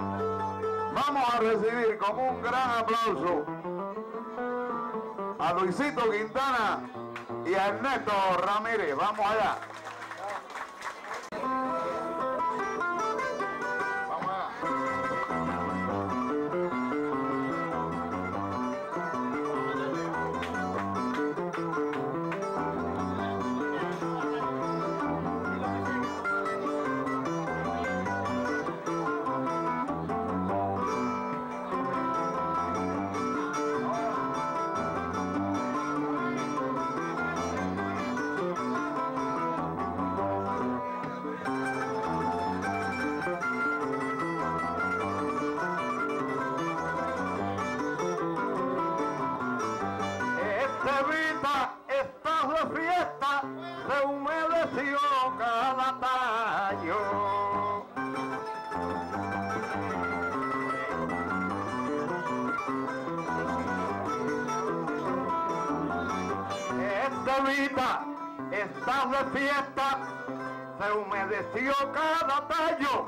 Vamos a recibir con un gran aplauso a Luisito Quintana y a Ernesto Ramírez. Vamos allá. Humedeció cada tallo.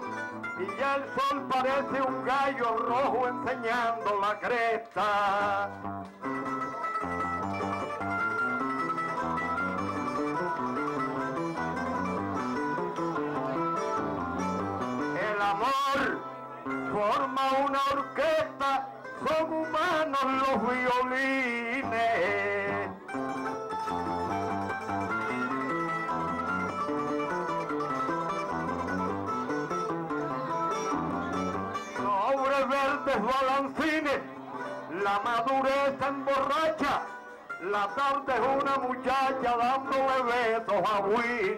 Y ya el sol parece un gallo rojo enseñando la cresta. El amor forma una orquesta, son humanos los violines. Balancines, la madurez emborracha, la tarde es una muchacha dándole besos a Winnie.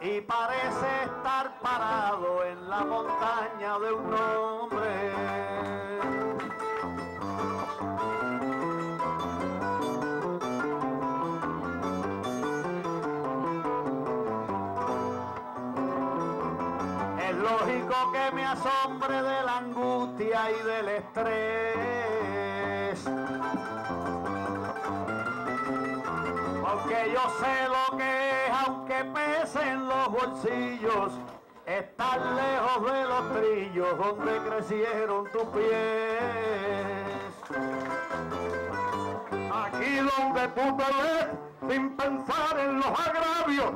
Y parece estar parado en la montaña de un hombre. Es lógico que me asombre de la angustia y del estrés. Porque yo sé lo que es, aunque pese en los bolsillos, estar lejos de los trillos donde crecieron tus pies. Aquí donde tú te ves, sin pensar en los agravios,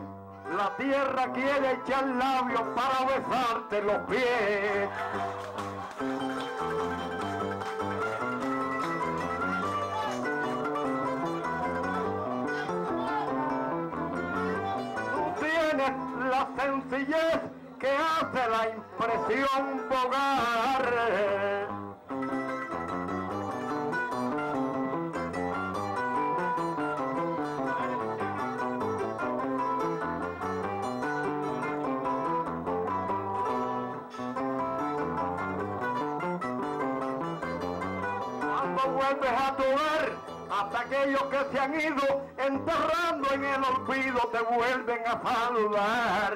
la tierra quiere echar labios para besarte los pies. Sencillez que hace la impresión bogar. Cuando vuelves a tu hogar, hasta aquellos que se han ido enterrando en el olvido te vuelven a saludar.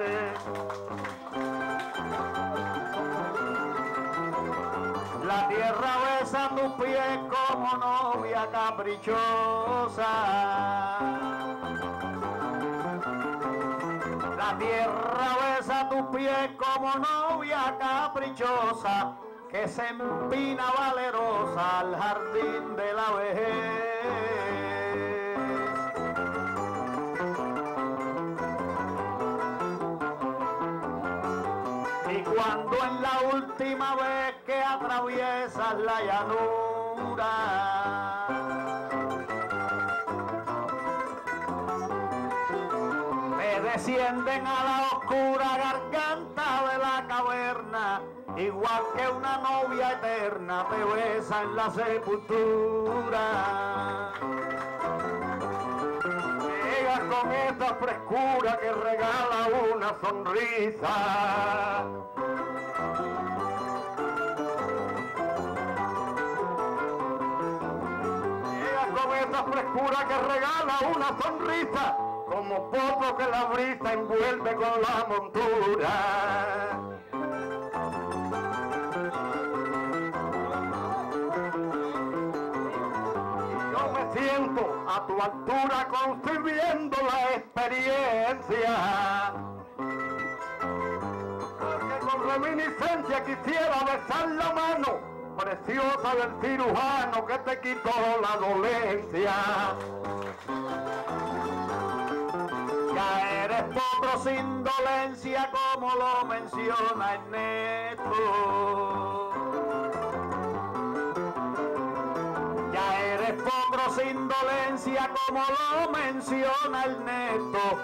La tierra besa tus pies como novia caprichosa. La tierra besa tus pies como novia caprichosa que se empina valerosa al jardín de la vejez. última vez que atraviesas la llanura. Te descienden a la oscura garganta de la caverna, igual que una novia eterna te besa en la sepultura. Llegas con esta frescura que regala una sonrisa. Esa frescura que regala una sonrisa, como poco que la brisa envuelve con la montura. Yo me siento a tu altura concibiendo la experiencia. Porque con reminiscencia quisiera besar la mano preciosa del cirujano que te quitó la dolencia. Ya eres potro sin dolencia como lo menciona el neto. Ya eres potro sin dolencia como lo menciona el neto.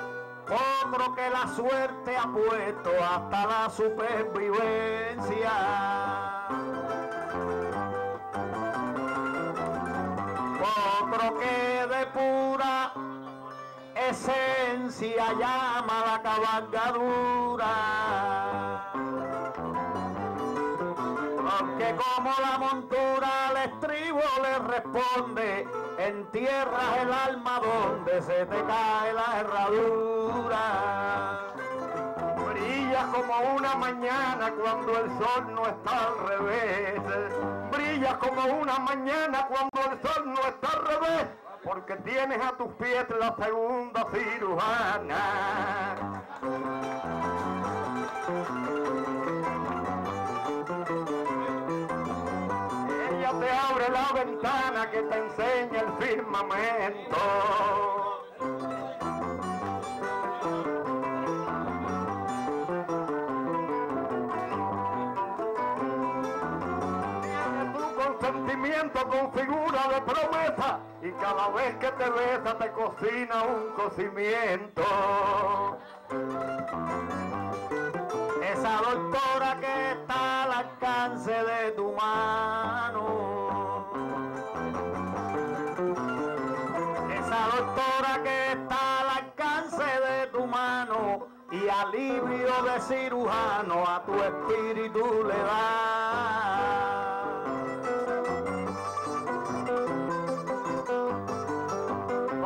Otro que la suerte ha puesto hasta la supervivencia. Otro que de pura esencia llama la cabalgadura. Porque como la montura al estribo le responde, en tierra el alma donde se te cae la herradura. Como una mañana cuando el sol no está al revés. Brilla como una mañana cuando el sol no está al revés. Porque tienes a tus pies la segunda cirujana. Ella te abre la ventana que te enseña el firmamento. Con figura de promesa y cada vez que te besa te cocina un cocimiento. Esa doctora que está al alcance de tu mano. Esa doctora que está al alcance de tu mano y alivio de cirujano a tu espíritu le da.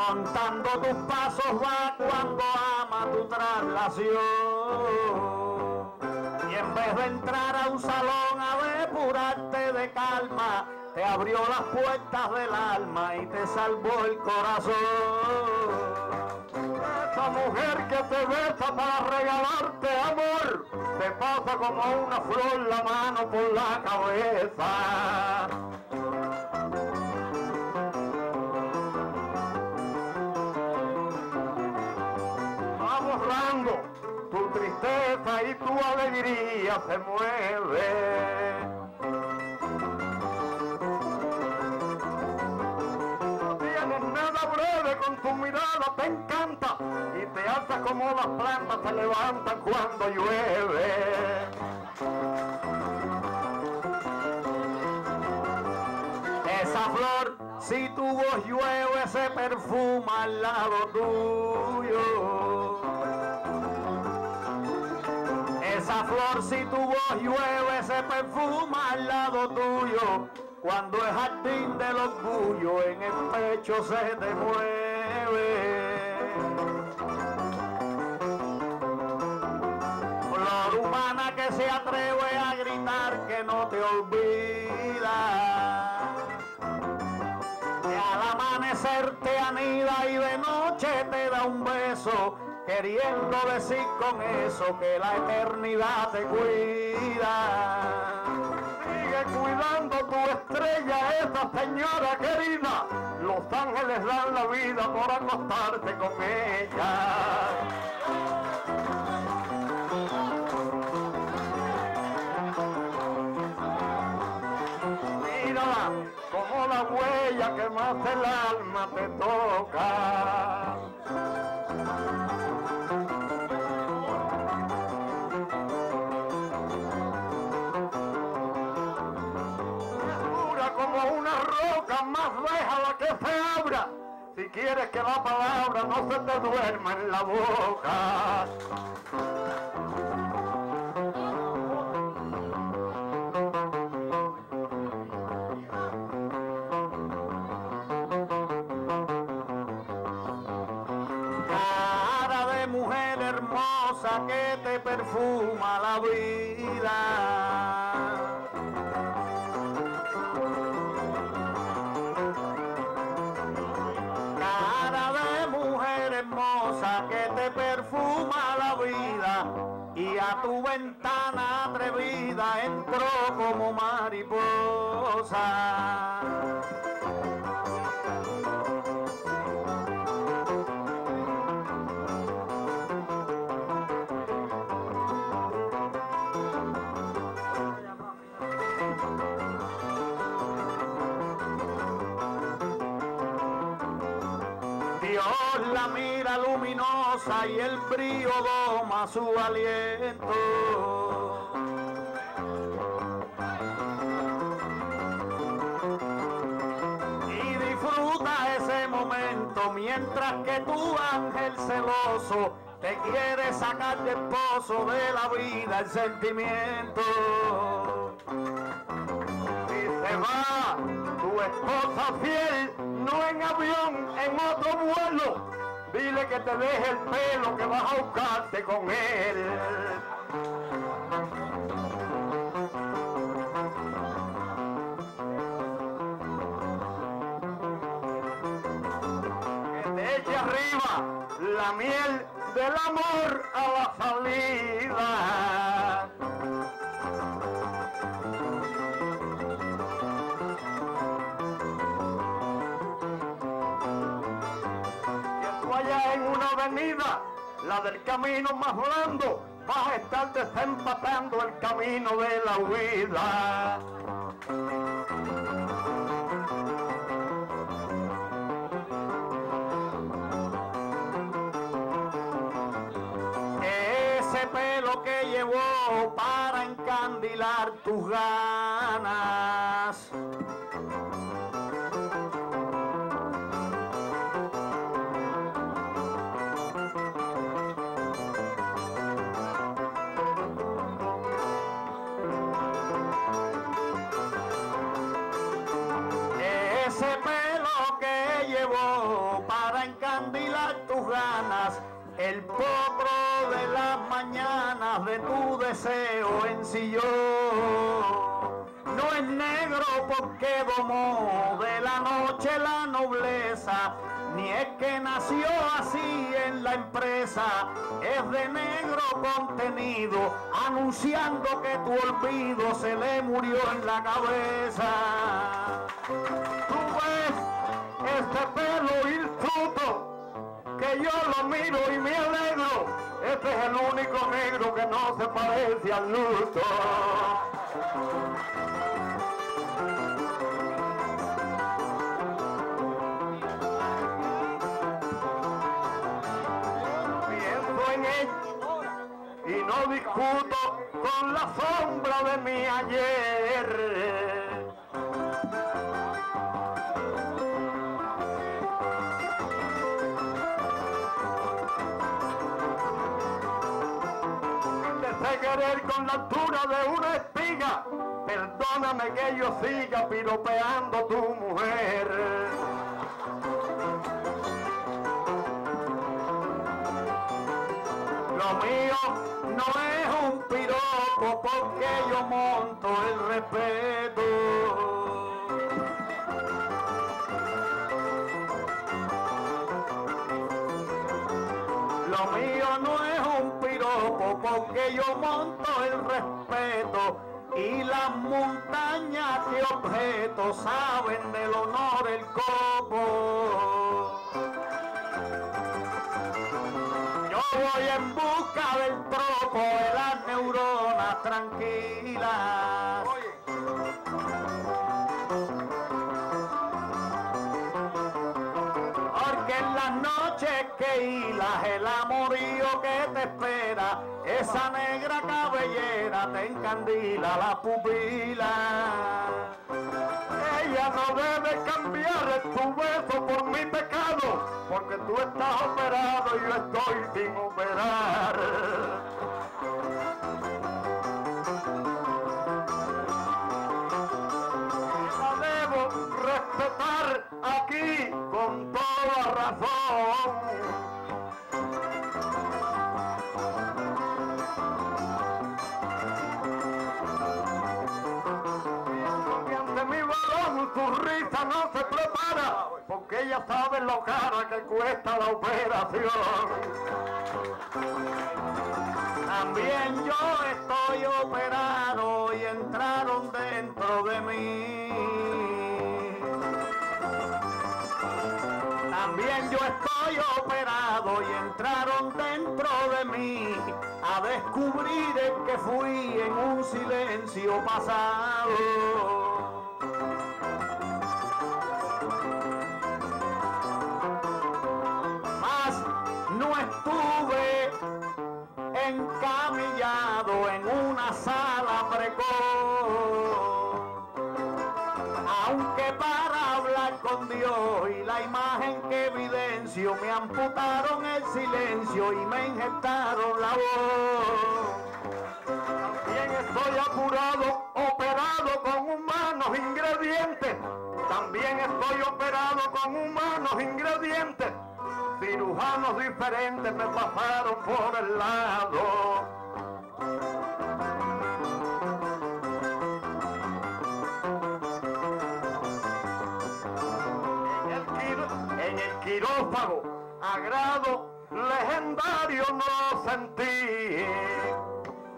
Contando tus pasos va cuando ama tu traslación. Y en vez de entrar a un salón a depurarte de calma, te abrió las puertas del alma y te salvó el corazón. Esa mujer que te besa para regalarte amor, te pasa como una flor la mano por la cabeza. Tu alegría se mueve. No tienes nada breve con tu mirada, te encanta y te alza como las plantas se levantan cuando llueve. Esa flor, si tu voz llueve, se perfuma al lado tuyo. Flor, si tu voz llueve, se perfuma al lado tuyo. Cuando el jardín del orgullo en el pecho se te mueve. Flor humana que se atreve a gritar que no te olvida. Que al amanecer te anida y de noche te da un beso, queriendo decir con eso que la eternidad te cuida. Sigue cuidando tu estrella, esa señora querida. Los ángeles dan la vida por acostarte con ella. Como la huella que más el alma te toca. Una roca, más déjala que se abra si quieres que la palabra no se te duerma en la boca. Y el brillo doma su aliento. Y disfruta ese momento mientras que tu ángel celoso te quiere sacar del pozo de la vida el sentimiento. Y se va tu esposa fiel, no en avión, en otro vuelo. Dile que te deje el pelo, que vas a buscarte con él. Que te eche arriba la miel del amor a la salida. Del camino más blando, vas a estar desempatando el camino de la huida. Ese pelo que llevó para encandilar tus ganas. El potro de las mañanas de tu deseo ensilló. No es negro porque domó de la noche la nobleza, ni es que nació así en la empresa, es de negro contenido, anunciando que tu olvido se le murió en la cabeza. Tú ves este Es el único negro que no se parece al luto. Pienso en él y no discuto con la sombra de mi ayer. Con la altura de una espiga, perdóname que yo siga piropeando tu mujer. Lo mío no es un piropo porque yo monto el respeto. Porque yo monto el respeto y las montañas que objeto saben del honor el copo. Yo voy en busca del tropo de las neuronas tranquilas. Porque en las noches que esa negra cabellera te encandila la pupila. Ella no debe cambiar tu beso por mi pecado. estás operado y yo estoy sin operar. No se prepara, porque ella sabe lo cara que cuesta la operación. También yo estoy operado y entraron dentro de mí. También yo estoy operado y entraron dentro de mí a descubrir el que fui en un silencio pasado. Dios y la imagen que evidencio me amputaron el silencio y me inyectaron la voz. También estoy apurado, operado con humanos ingredientes. También estoy operado con humanos ingredientes. Cirujanos diferentes me pasaron por el lado. Agrado legendario no sentí.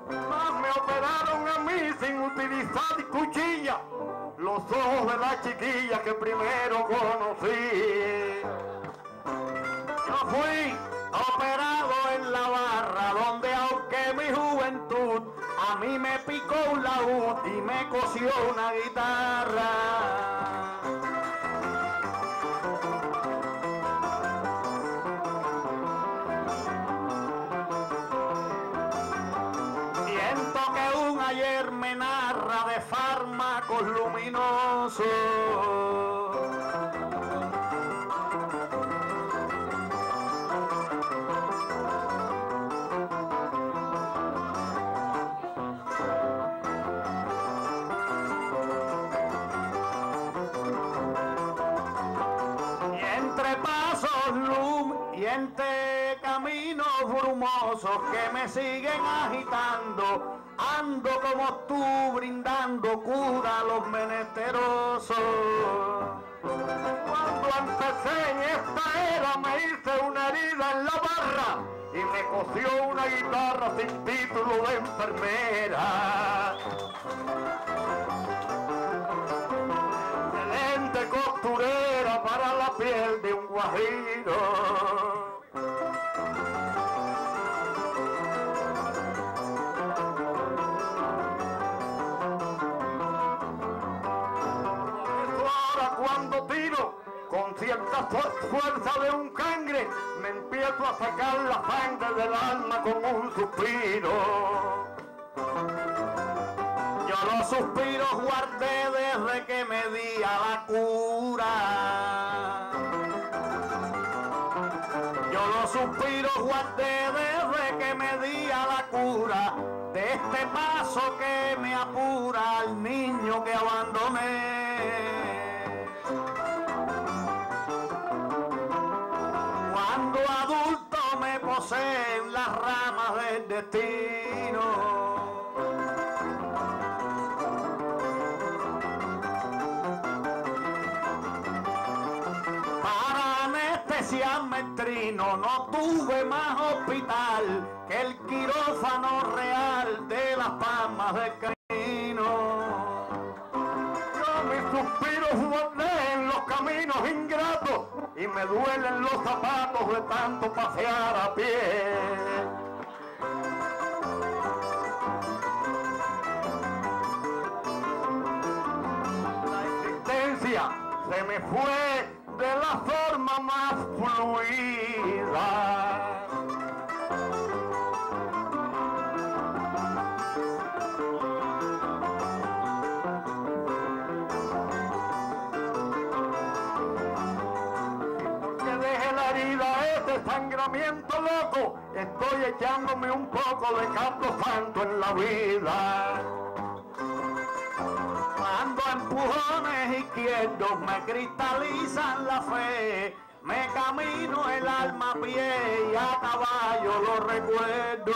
Más me operaron a mí sin utilizar cuchilla, los ojos de la chiquilla que primero conocí. Yo fui operado en la barra donde aunque mi juventud a mí me picó un laúd y me cosió una guitarra. Me siguen agitando, ando como tú brindando cura a los menesterosos. Cuando empecé en esta era me hice una herida en la barra y me cosió una guitarra sin título de enfermera. Excelente costurera para la piel de un guajiro. Fu- fuerza de un cangre, me empiezo a sacar la sangre del alma con un suspiro. Yo los suspiros guardé desde que me di a la cura. Yo los suspiros guardé desde que me di a la cura de este paso que me apura al niño que abandoné. Para anestesiarme el trino no tuve más hospital que el quirófano real de las palmas del camino. Yo mis suspiros guardé en los caminos ingratos y me duelen los zapatos de tanto pasear a pie. Me fue de la forma más fluida. Porque dejé la herida ese desangramiento loco, estoy echándome un poco de campo santo en la vida. Empujones izquierdos me cristalizan la fe, me camino el alma a pie y a caballo los recuerdos.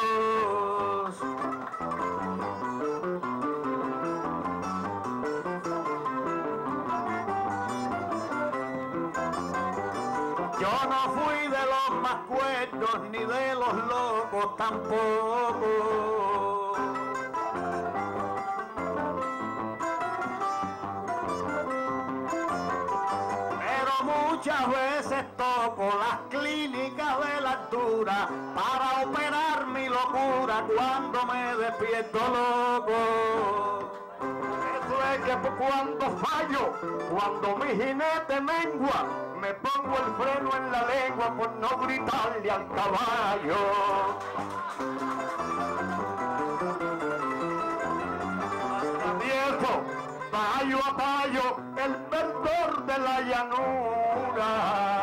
Yo no fui de los más cuerdos ni de los locos tampoco. Las clínicas de la altura para operar mi locura cuando me despierto loco. Eso es que cuando fallo, cuando mi jinete mengua, me pongo el freno en la lengua por no gritarle al caballo. Atravieso, tallo a tallo, el verdor de la llanura.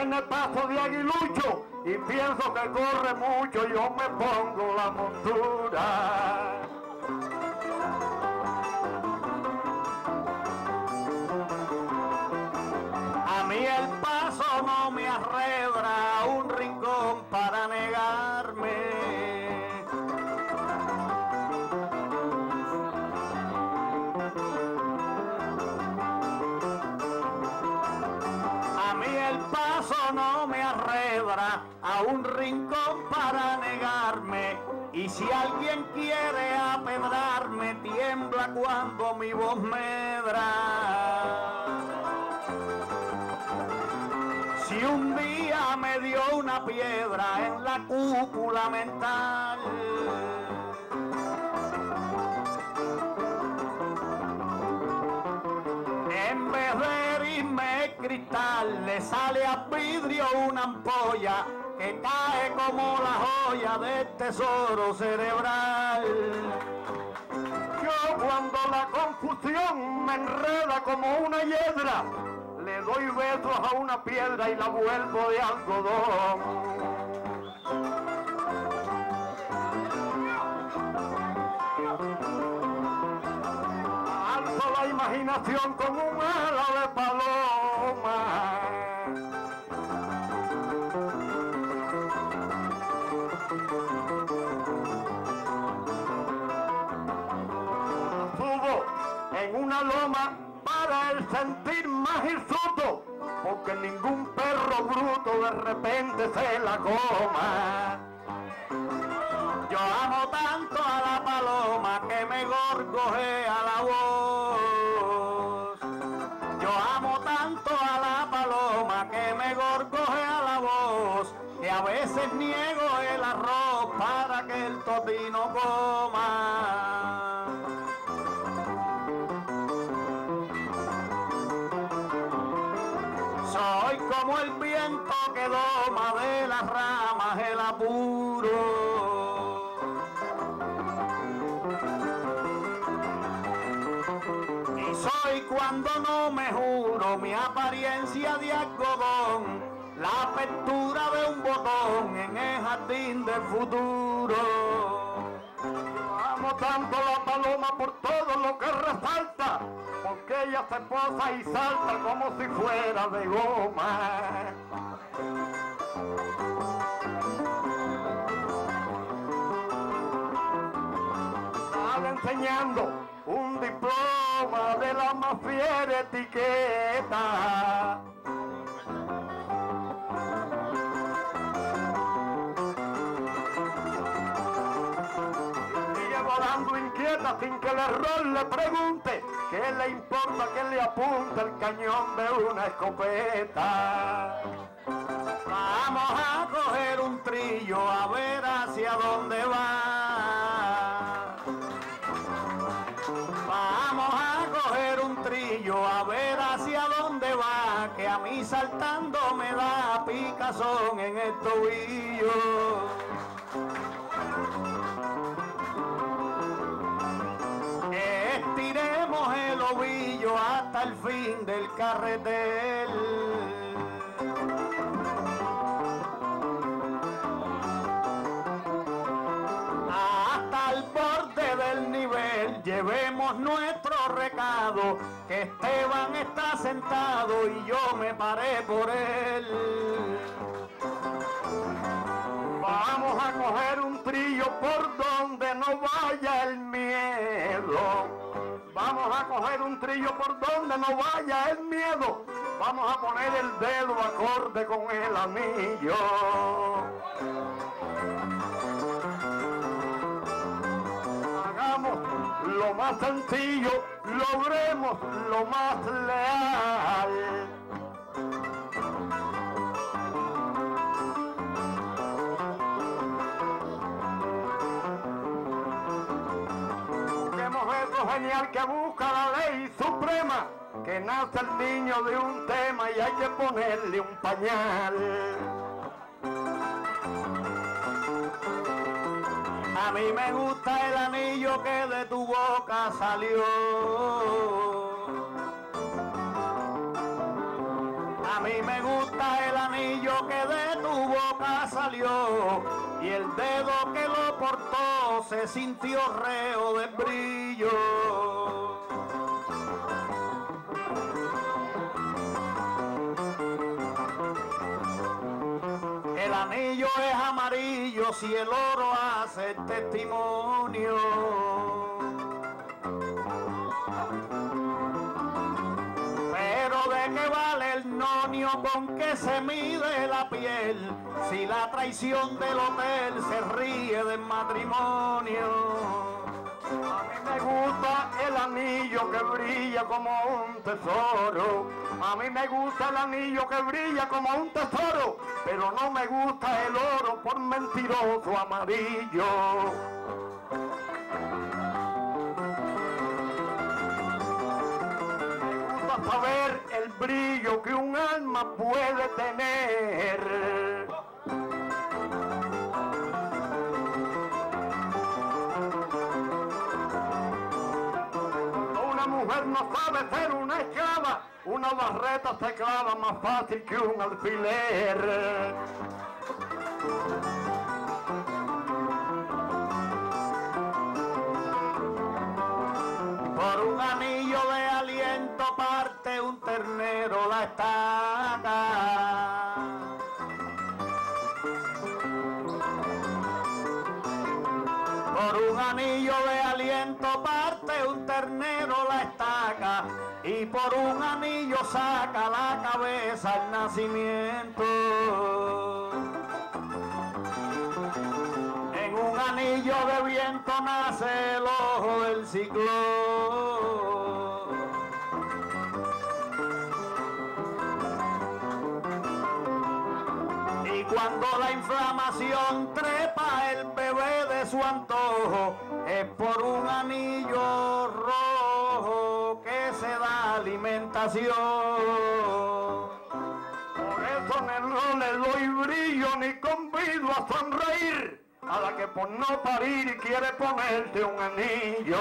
Tiene paso de aguilucho y pienso que corre mucho, yo me pongo la montura. Si alguien quiere apedrarme, tiembla cuando mi voz medra. Si un día me dio una piedra en la cúpula mental, en vez de herirme cristal, le sale a vidrio una ampolla que cae como la joya del tesoro cerebral. Yo cuando la confusión me enreda como una hiedra, le doy besos a una piedra y la vuelvo de algodón. Imaginación con un ala de paloma. Una loma para el sentir más hirsuto, porque ningún perro bruto de repente se la coma. Yo amo tanto a la paloma que me gorgojea del futuro. Amo tanto la paloma por todo lo que resalta, porque ella se posa y salta como si fuera de goma. Estaba enseñando un diploma de la más fiera etiqueta. Sin que el error le pregunte qué le importa que le apunte el cañón de una escopeta. Vamos a coger un trillo a ver hacia dónde va. Vamos a coger un trillo a ver hacia dónde va, que a mí saltando me da picazón en el tobillo. Estiremos el ovillo hasta el fin del carretel. Hasta el borde del nivel llevemos nuestro recado, que Esteban está sentado y yo me paré por él. Vamos a coger un trillo por donde no vaya el miedo. Vamos a coger un trillo por donde no vaya el miedo. Vamos a poner el dedo acorde con el anillo. Hagamos lo más sencillo, logremos lo más leal. Que busca la ley suprema, que nace el niño de un tema y hay que ponerle un pañal. A mí me gusta el anillo que de tu boca salió. A mí me gusta el anillo que de salió y el dedo que lo portó se sintió reo de brillo. El anillo es amarillo si el oro hace testimonio. Con que se mide la piel si la traición del hotel se ríe del matrimonio. A mí me gusta el anillo que brilla como un tesoro. A mí me gusta el anillo que brilla como un tesoro. Pero no me gusta el oro por mentiroso amarillo. Gusta saber el brillo que un alma puede tener. Una mujer no sabe ser una esclava, una barreta se clava más fácil que un alfiler. Estaca. Por un anillo de aliento parte un ternero la estaca y por un anillo saca la cabeza el nacimiento. En un anillo de viento nace el ojo del ciclón. La inflamación trepa el bebé de su antojo, es por un anillo rojo que se da alimentación. Por eso no le doy brillo ni convido a sonreír a la que por no parir quiere ponerte un anillo.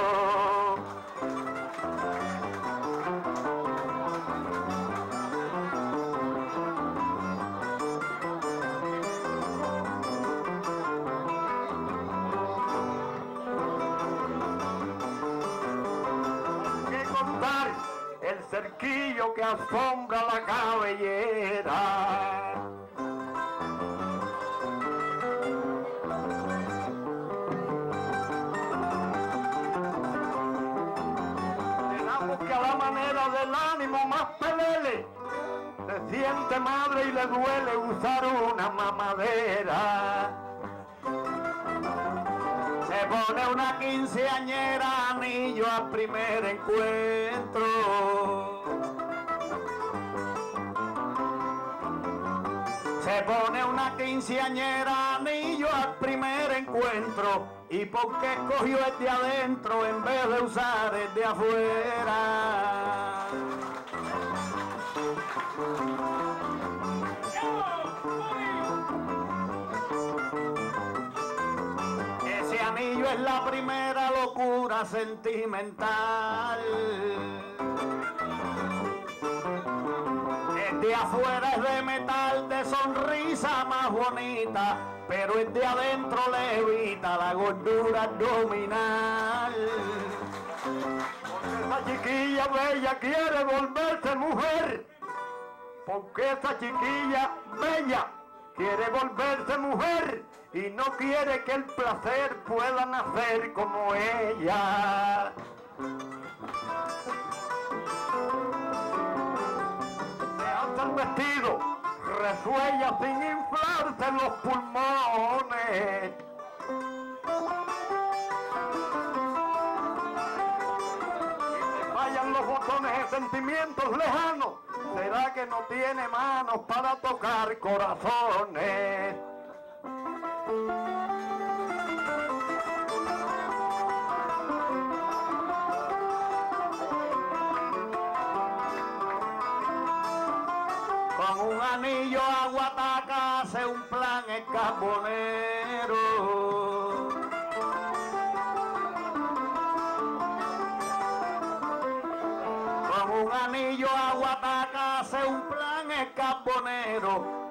Cerquillo que asombra la cabellera. Tenemos que a la manera del ánimo más pelele, se siente madre y le duele usar una mamadera. Se pone una quinceañera anillo a primer encuentro. pone una quinceañera anillo al primer encuentro y porque cogió el de adentro en vez de usar el de afuera. Ese anillo es la primera locura sentimental. De afuera es de metal, de sonrisa más bonita, pero el de adentro le evita la gordura abdominal. Porque esa chiquilla bella quiere volverse mujer. Porque esa chiquilla bella quiere volverse mujer y no quiere que el placer pueda nacer como ella. El vestido, resuella sin inflarse los pulmones. Y se fallan los botones de sentimientos lejanos. ¿Será que no tiene manos para tocar corazones? Carbonero. Con un anillo aguataca hace un plan el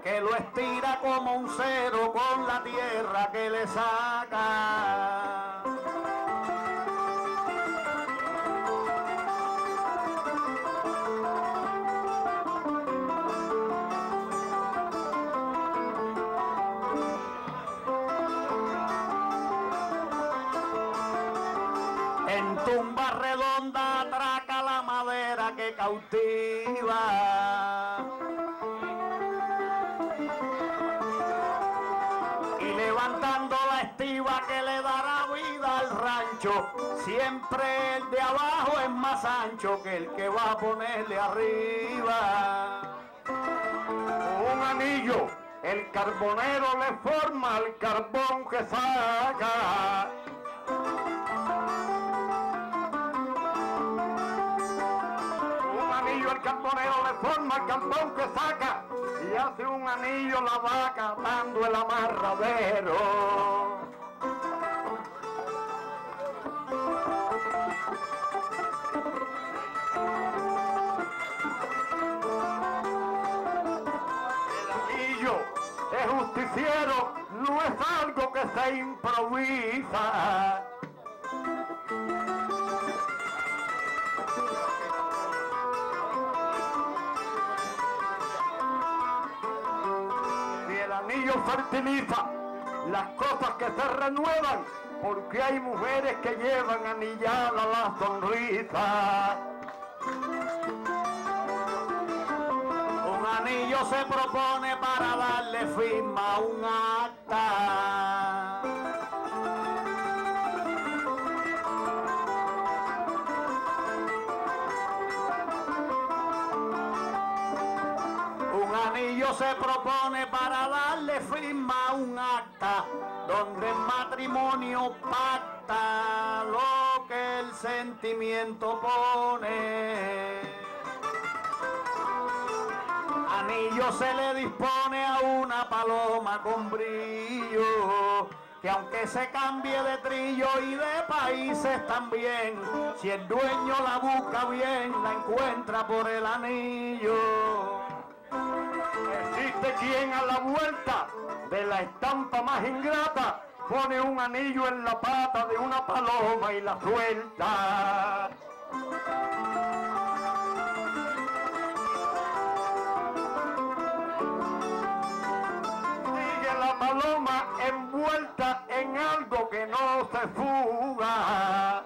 que lo estira como un cero con la tierra que le saca. Siempre el de abajo es más ancho que el que va a ponerle arriba. un anillo, el carbonero le forma el carbón que saca. Un anillo el carbonero le forma el carbón que saca y hace un anillo la vaca dando el amarradero. No es algo que se improvisa. Si el anillo fertiliza las cosas que se renuevan, porque hay mujeres que llevan anillada la sonrisa. Se propone para darle firma a un acta. Un anillo se propone para darle firma a un acta donde el matrimonio pacta lo que el sentimiento pone. Anillo se le dispone a una paloma con brillo, que aunque se cambie de trillo y de países también, si el dueño la busca bien, la encuentra por el anillo. Existe quien a la vuelta de la estampa más ingrata pone un anillo en la pata de una paloma y la suelta. Paloma envuelta en algo que no se fuga.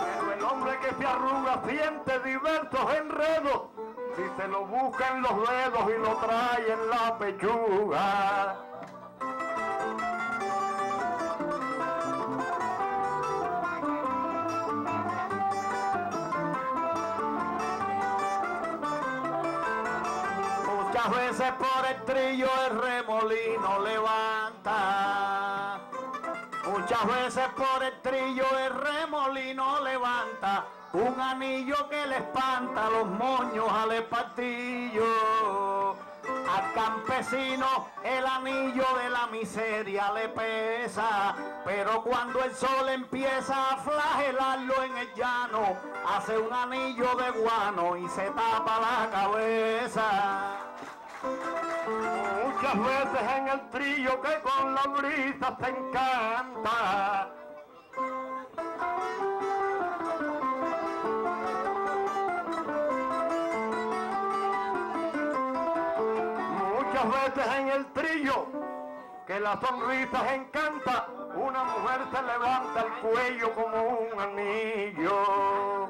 Pero el hombre que se arruga siente diversos enredos. Si se lo busca en los dedos y lo trae en la pechuga. Muchas veces por el trillo el remolino levanta. Muchas Muchas veces por el trillo el remolino levanta un anillo que le espanta los moños al espartillo. Al campesino el anillo de la miseria le pesa, pero cuando el sol empieza a flagelarlo en el llano, hace un anillo de guano y se tapa la cabeza. Muchas veces en el trillo que con la brisa se encanta. Muchas veces en el trillo que la sonrisa encanta, una mujer se levanta el cuello como un anillo.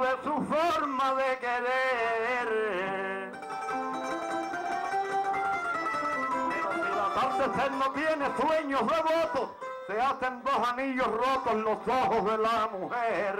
De su forma de querer. Pero si la atardecer no tiene sueños devotos, se hacen dos anillos rotos los ojos de la mujer.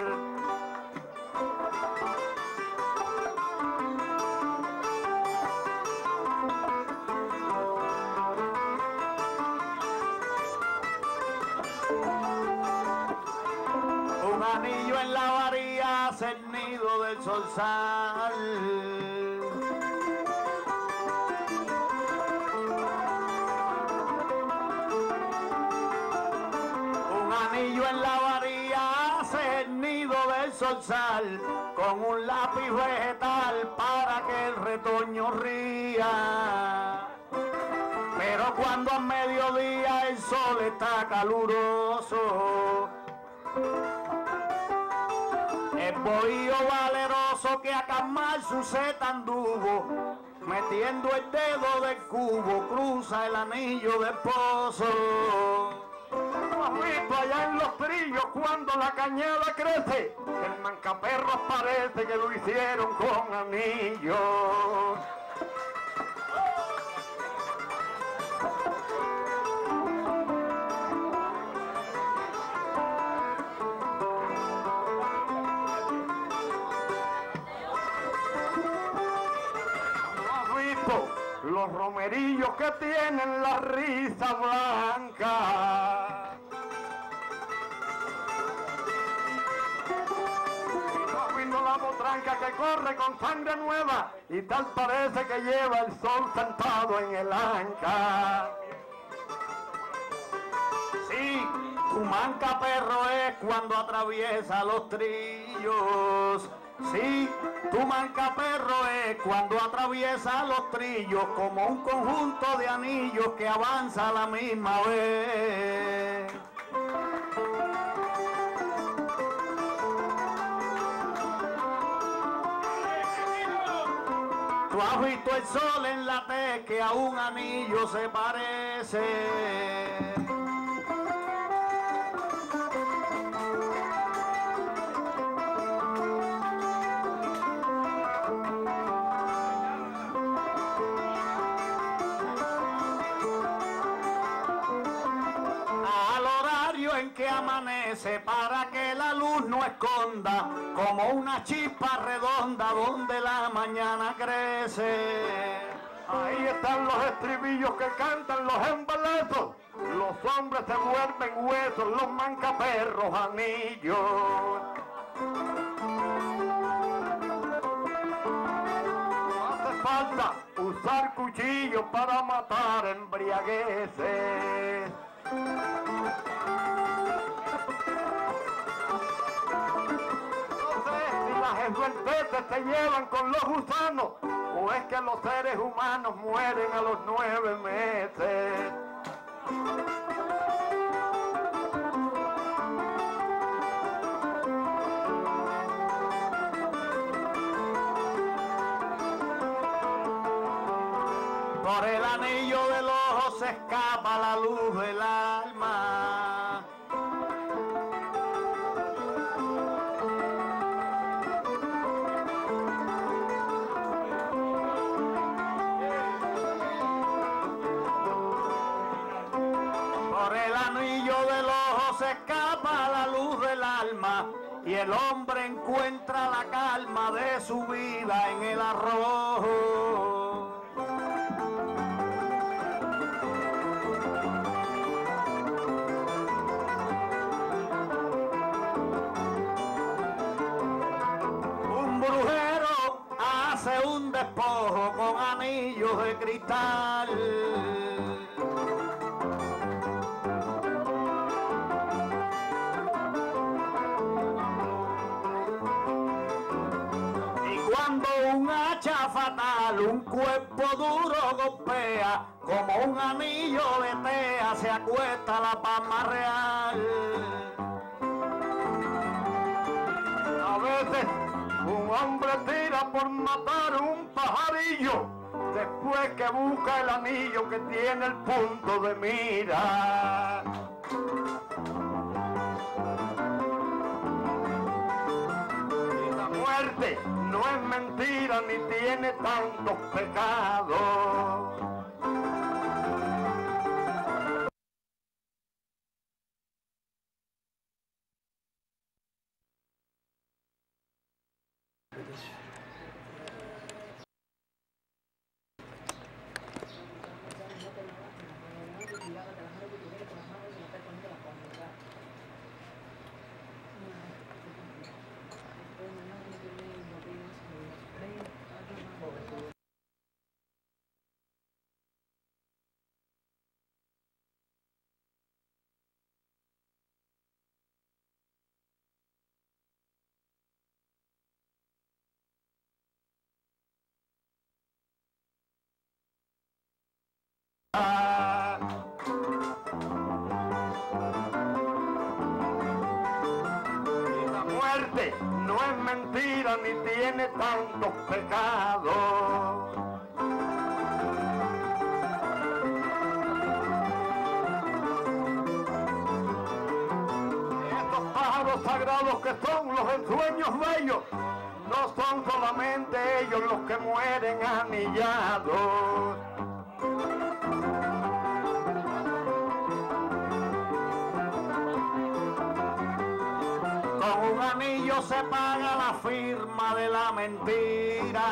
Anillo en la varía cernido del solsal. Un anillo en la varía cernido del solsal con un lápiz vegetal para que el retoño ría. Pero cuando a mediodía el sol está caluroso, el bohío valeroso que a camar su seta anduvo, metiendo el dedo del cubo, cruza el anillo de pozo. ¿Has visto allá en los trillos cuando la cañada crece? El mancaperros parece que lo hicieron con anillos. Los romerillos que tienen la risa blanca? ¿No has visto la potranca que corre con sangre nueva y tal parece que lleva el sol sentado en el anca? Sí, tu manca perro es cuando atraviesa los trillos. Sí, tu manca perro es cuando atraviesa los trillos como un conjunto de anillos que avanza la misma vez. Tú has visto el sol en la tez que a un anillo se parece. Como una chispa redonda donde la mañana crece. Ahí están los estribillos que cantan los embelezos. Los hombres se vuelven huesos, los mancaperros anillos. Hace falta usar cuchillos para matar embriagueces. Las esbelteces se llevan con los gusanos o es que los seres humanos mueren a los nueve meses. Escapa la luz del alma y el hombre encuentra la calma de su vida en el arroz. Un cuerpo duro golpea, como un anillo de tea se acuesta la palma real. A veces un hombre tira por matar un pajarillo después que busca el anillo que tiene el punto de mira. No es mentira ni tiene tantos pecados. La muerte no es mentira ni tiene tantos pecados. Estos pájaros sagrados que son los ensueños bellos, no son solamente ellos los que mueren anillados. Mentira.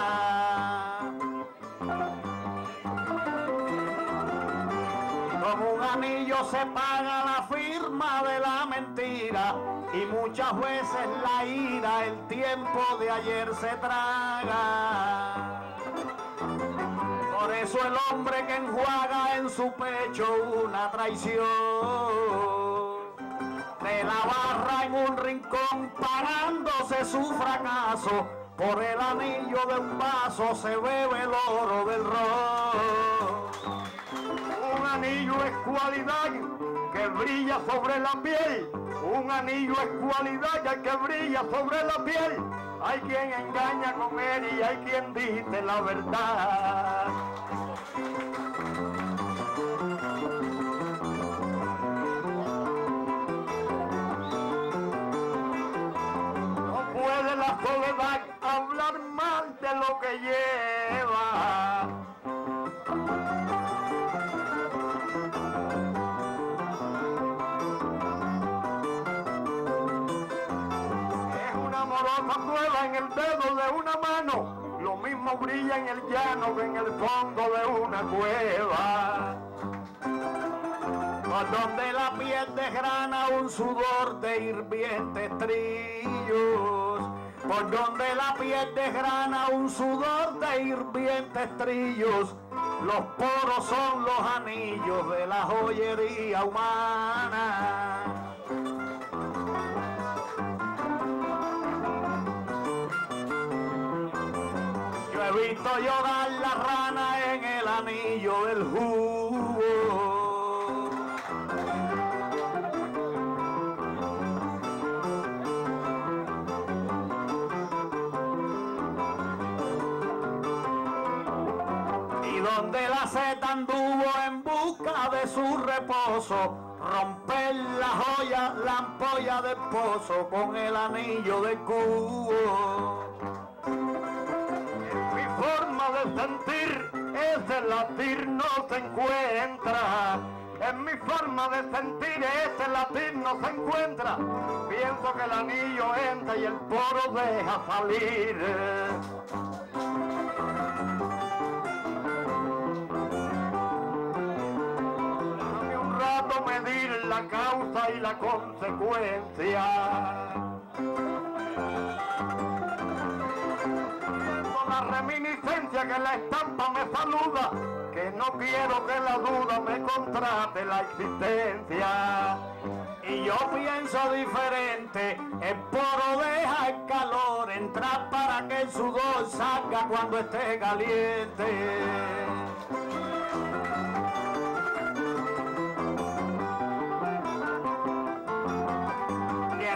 Con un anillo se paga la firma de la mentira y muchas veces la ira, el tiempo de ayer se traga. Por eso el hombre que enjuaga en su pecho una traición de la barra en un rincón pagándose su fracaso. Por el anillo de un vaso se bebe el oro del ron. Un anillo es cualidad que brilla sobre la piel. Un anillo es cualidad que brilla sobre la piel. Hay quien engaña con él y hay quien dice la verdad. Lo que lleva. Es una amorosa prueba en el dedo de una mano. Lo mismo brilla en el llano que en el fondo de una cueva. Por donde la piel desgrana un sudor de hirvientes trillos. Por donde la piel desgrana un sudor de hirvientes trillos. Los poros son los anillos de la joyería humana. Yo he visto llorar su reposo, romper la joya, la ampolla del pozo con el anillo de cubo. Mi forma de sentir ese latir no se encuentra. En mi forma de sentir ese latín no se encuentra. Pienso que el anillo entra y el poro deja salir. Medir la causa y la consecuencia. la reminiscencia que la estampa me saluda, que no quiero que la duda me contrate la existencia. Y yo pienso diferente, el poro deja el calor entrar para que el sudor salga cuando esté caliente.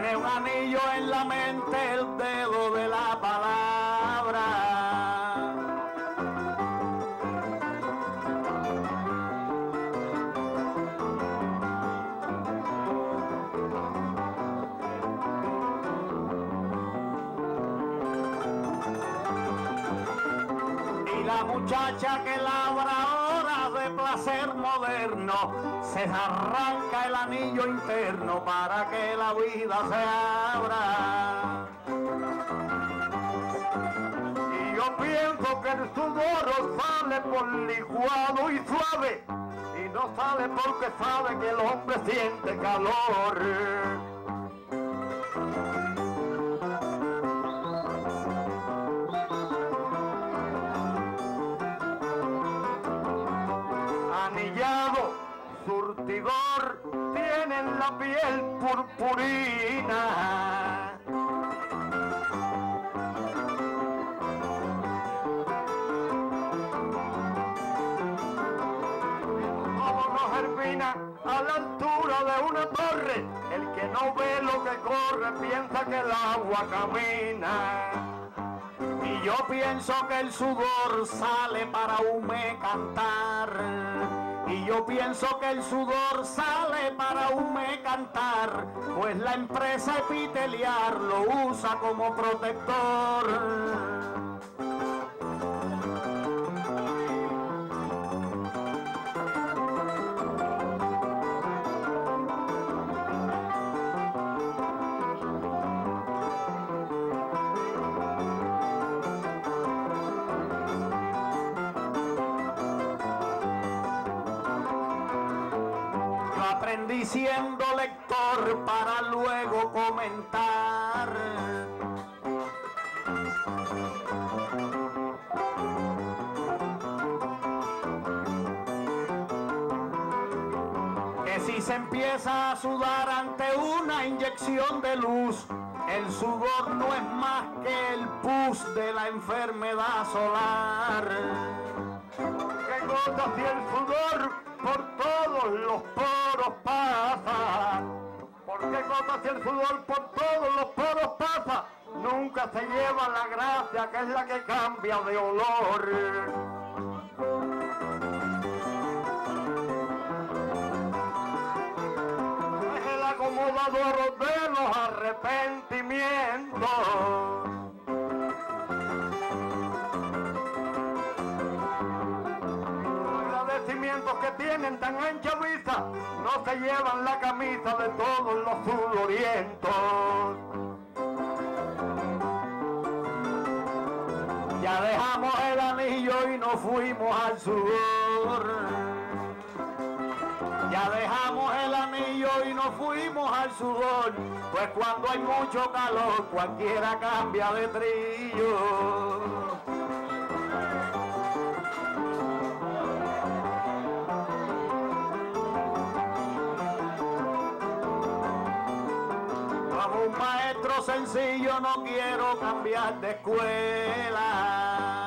Tiene un anillo en la mente, el dedo de la palabra. Y la muchacha que labra ahora de placer moderno se arranca el anillo interno para que la vida se abra. Y yo pienso que el sudor sale por licuado y suave y no sale porque sabe que el hombre siente calor. La piel purpurina. Como no germina a la altura de una torre, el que no ve lo que corre piensa que el agua camina. Y yo pienso que el sudor sale para hume cantar. Y yo pienso que el sudor sale para hume cantar. Pues la empresa epiteliar lo usa como protector. Sudar ante una inyección de luz, el sudor no es más que el pus de la enfermedad solar. ¿Qué cosa si el sudor por todos los poros pasa? ¿Por qué cosa si el sudor por todos los poros pasa? Nunca se lleva la gracia que es la que cambia de olor. De los arrepentimientos. Que tienen tan ancha vista no se llevan la camisa de todos los sudorientos. Ya dejamos el anillo y nos fuimos al sudor. Ya dejamos el anillo y nos fuimos al sudor. Pues cuando hay mucho calor, cualquiera cambia de trillo. Como un maestro sencillo no quiero cambiar de escuela.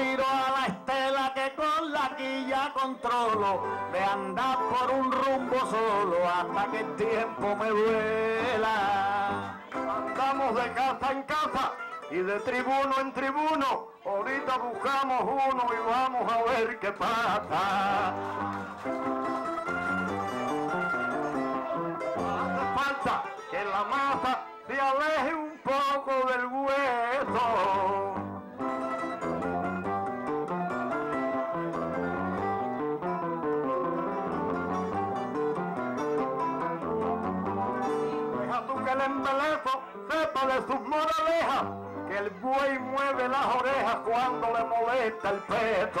aspiro a la estela que con la quilla controlo, de andar por un rumbo solo hasta que el tiempo me duela. Andamos de casa en casa y de tribuno en tribuno, ahorita buscamos uno y vamos a ver qué pasa. Hace falta que la masa se aleje un poco del huevo de sus moralejas, que el buey mueve las orejas cuando le molesta el peto.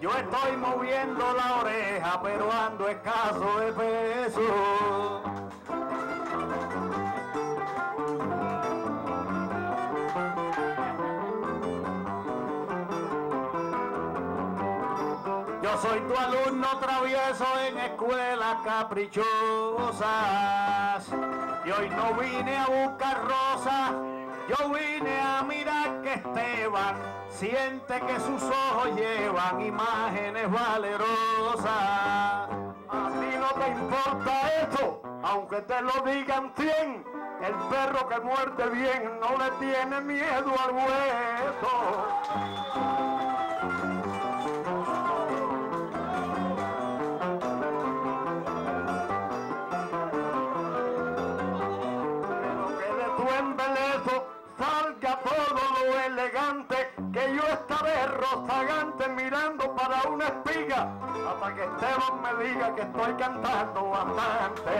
Yo estoy moviendo la oreja, pero ando escaso de peso. Yo soy tu alumno travieso en escuelas caprichosas. Y hoy no vine a buscar rosas, yo vine a mirar que Esteban siente que sus ojos llevan imágenes valerosas. A ti no te importa eso, aunque te lo digan cien. El perro que muerde bien no le tiene miedo al hueso. Rozagante mirando para una espiga, hasta que Esteban me diga que estoy cantando bastante.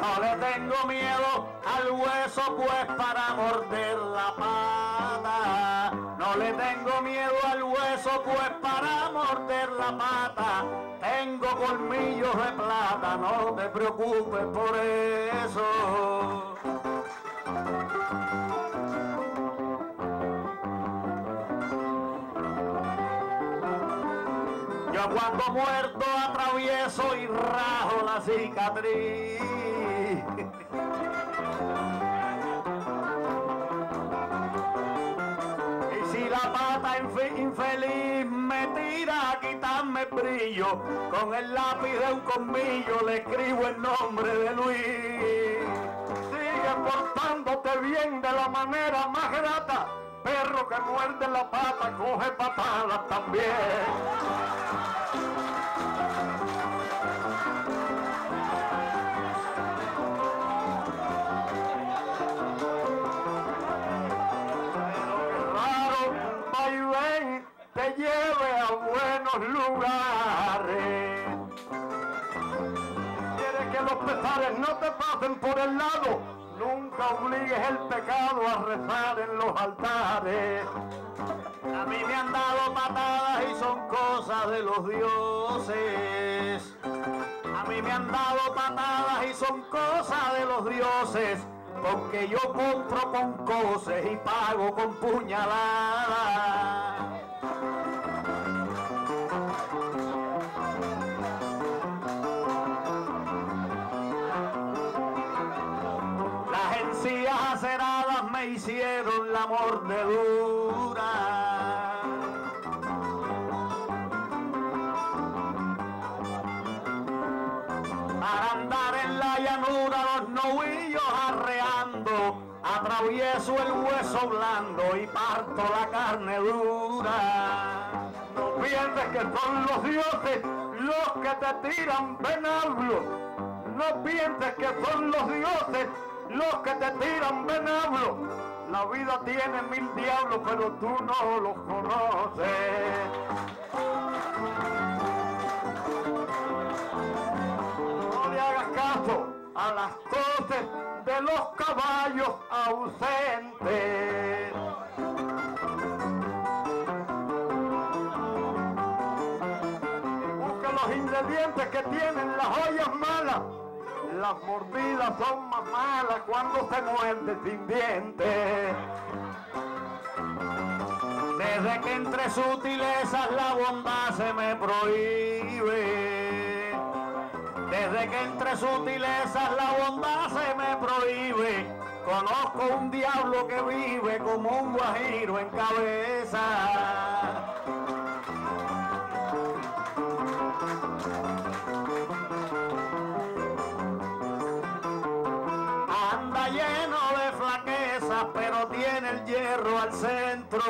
No le tengo miedo al hueso pues para morder la pata. No le tengo miedo al hueso pues para morder la pata. Tengo colmillos de plata, no te preocupes por eso. Cuando muerto atravieso y rajo la cicatriz. Y si la pata infe- infeliz me tira a quitarme brillo, con el lápiz de un colmillo le escribo el nombre de Luis. Sigue portándote bien de la manera más grata, perro que muerde la pata, coge patadas también. No te pasen por el lado, nunca obligues el pecado a rezar en los altares. A mí me han dado patadas y son cosas de los dioses. A mí me han dado patadas y son cosas de los dioses. Porque yo compro con coces y pago con puñaladas. Mordedura. Para andar en la llanura los novillos arreando, atravieso el hueso blando y parto la carne dura. No pienses que son los dioses los que te tiran venablos. No pienses que son los dioses los que te tiran venablos. La vida tiene mil diablos, pero tú no los conoces. No le hagas caso a las cosas de los caballos ausentes. Busca los ingredientes que tienen las ollas malas. Las mordidas son más malas cuando se muerde sin dientes. Desde que entre sutilezas la bondad se me prohíbe. Desde que entre sutilezas la bondad se me prohíbe. Conozco un diablo que vive como un guajiro en cabeza. al centro.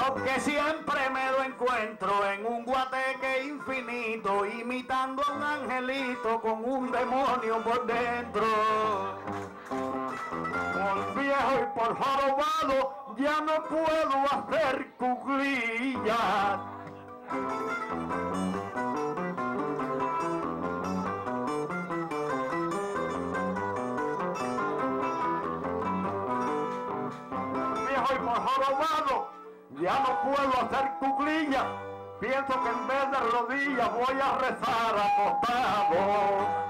Aunque siempre me lo encuentro en un guateque infinito, imitando a un angelito con un demonio por dentro. Por viejo y por jorobado, ya no puedo hacer cuclillas. Viejo y por ya no puedo hacer cuclillas. Pienso que en vez de rodillas voy a rezar acostado.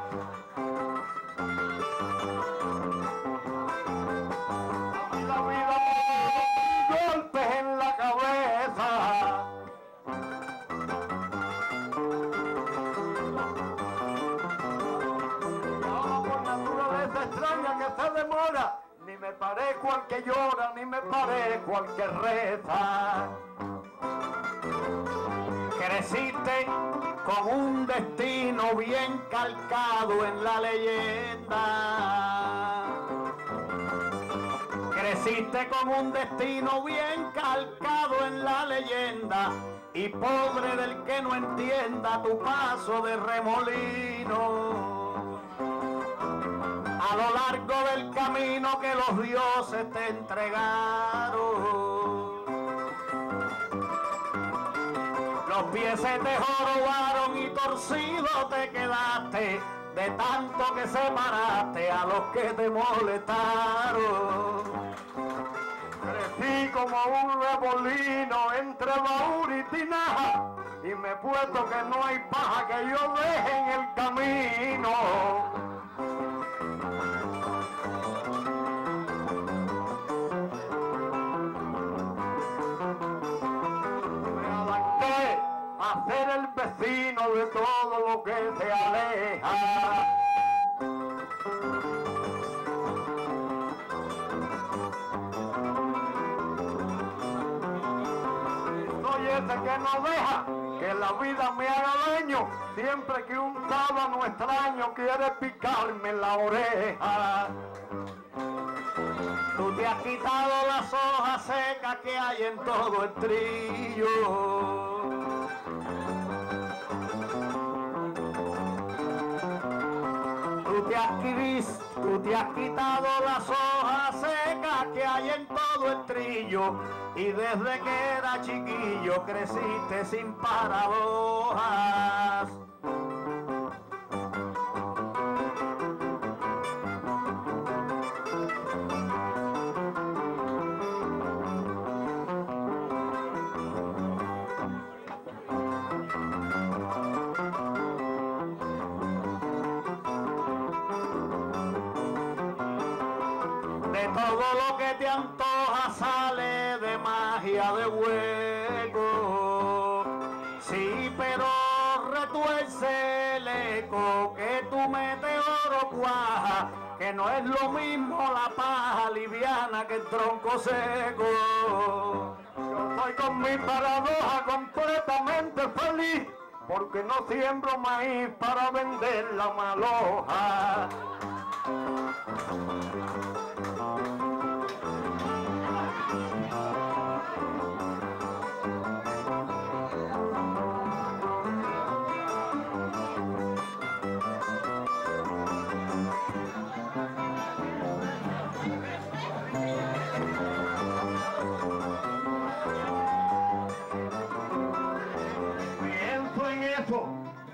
Me parezco al que llora, ni me parezco al que reza. Creciste con un destino bien calcado en la leyenda. Creciste con un destino bien calcado en la leyenda y pobre del que no entienda tu paso de remolino. Largo del camino que los dioses te entregaron. Los pies se te jorobaron y torcido te quedaste de tanto que separaste a los que te molestaron. Crecí como un rebolino entre baúl y tinaja y me he puesto que no hay paja que yo deje en el camino. El vecino de todo lo que se aleja. Soy ese que no deja que la vida me haga daño siempre que un sábano extraño quiere picarme la oreja. Tú te has quitado las hojas secas que hay en todo el trillo. Has, tú te has quitado las hojas secas que hay en todo el trillo y desde que era chiquillo creciste sin paradojas. Te antoja sale de magia de hueco. Sí, pero retuerce el eco que tu meteoro cuaja, que no es lo mismo la paja liviana que el tronco seco. Yo estoy con mi paradoja completamente feliz, porque no siembro maíz para vender la maloja.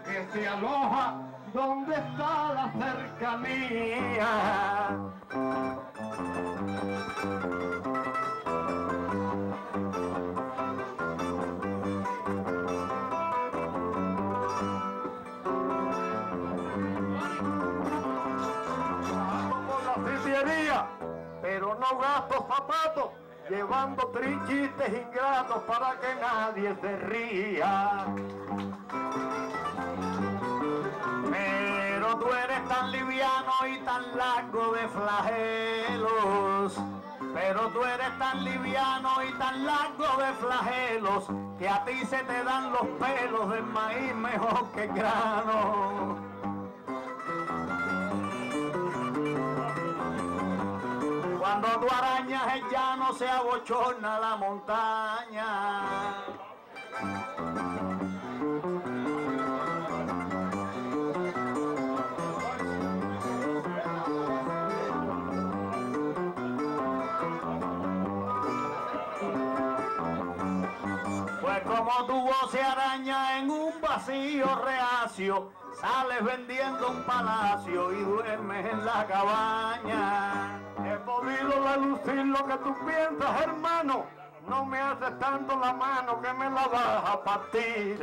Que se aloja donde está la cercanía. Pero no gasto zapatos, llevando trinchites ingratos para que nadie se ría. Tú eres tan liviano y tan largo de flagelos. Pero tú eres tan liviano y tan largo de flagelos que a ti se te dan los pelos del maíz mejor que grano. Cuando tú arañas el llano se abochorna la montaña. Vacío reacio, sales vendiendo un palacio y duermes en la cabaña. He podido deducir lo que tú piensas, hermano. No me haces tanto la mano que me la vas a partir.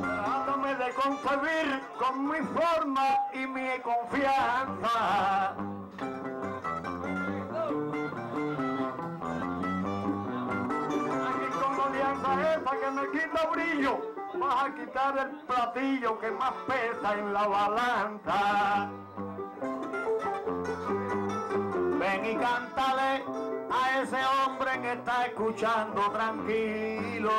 Trátame de concebir con mi forma y mi confianza. Esa que me quita brillo, vas a quitar el platillo que más pesa en la balanza. Ven y cántale a ese hombre que está escuchando tranquilo.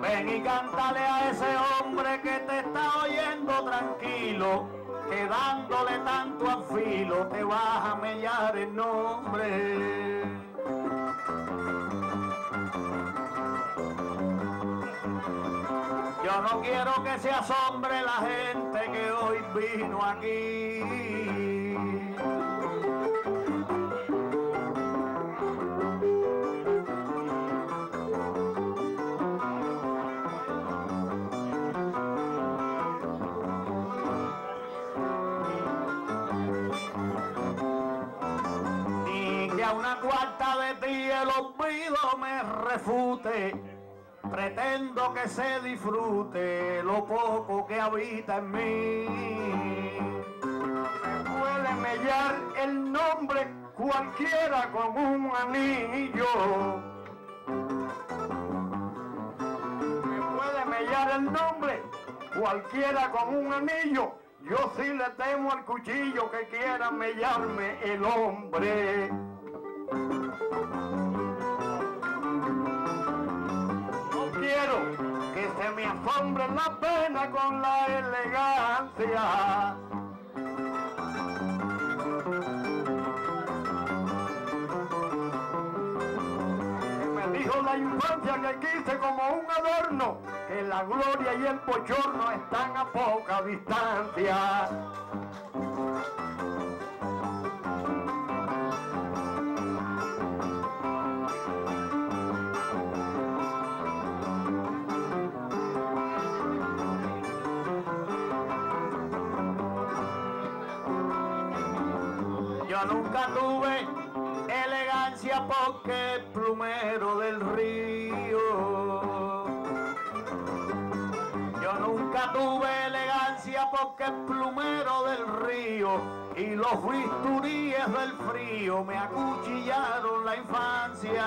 Ven y cántale a ese hombre que te está oyendo tranquilo, que dándole tanto al filo te vas a mellar el nombre. Yo no quiero que se asombre la gente que hoy vino aquí. Ti el olvido me refute. Pretendo que se disfrute lo poco que habita en mí. Puede mellar el nombre cualquiera con un anillo. Me puede mellar el nombre cualquiera con un anillo. Yo sí le temo al cuchillo que quiera mellarme el hombre. Quiero que se me asombre la pena con la elegancia. Que me dijo la infancia que quise como un adorno, que la gloria y el bochorno están a poca distancia. Porque plumero del río. Yo nunca tuve elegancia porque plumero del río y los bisturíes del frío me acuchillaron la infancia.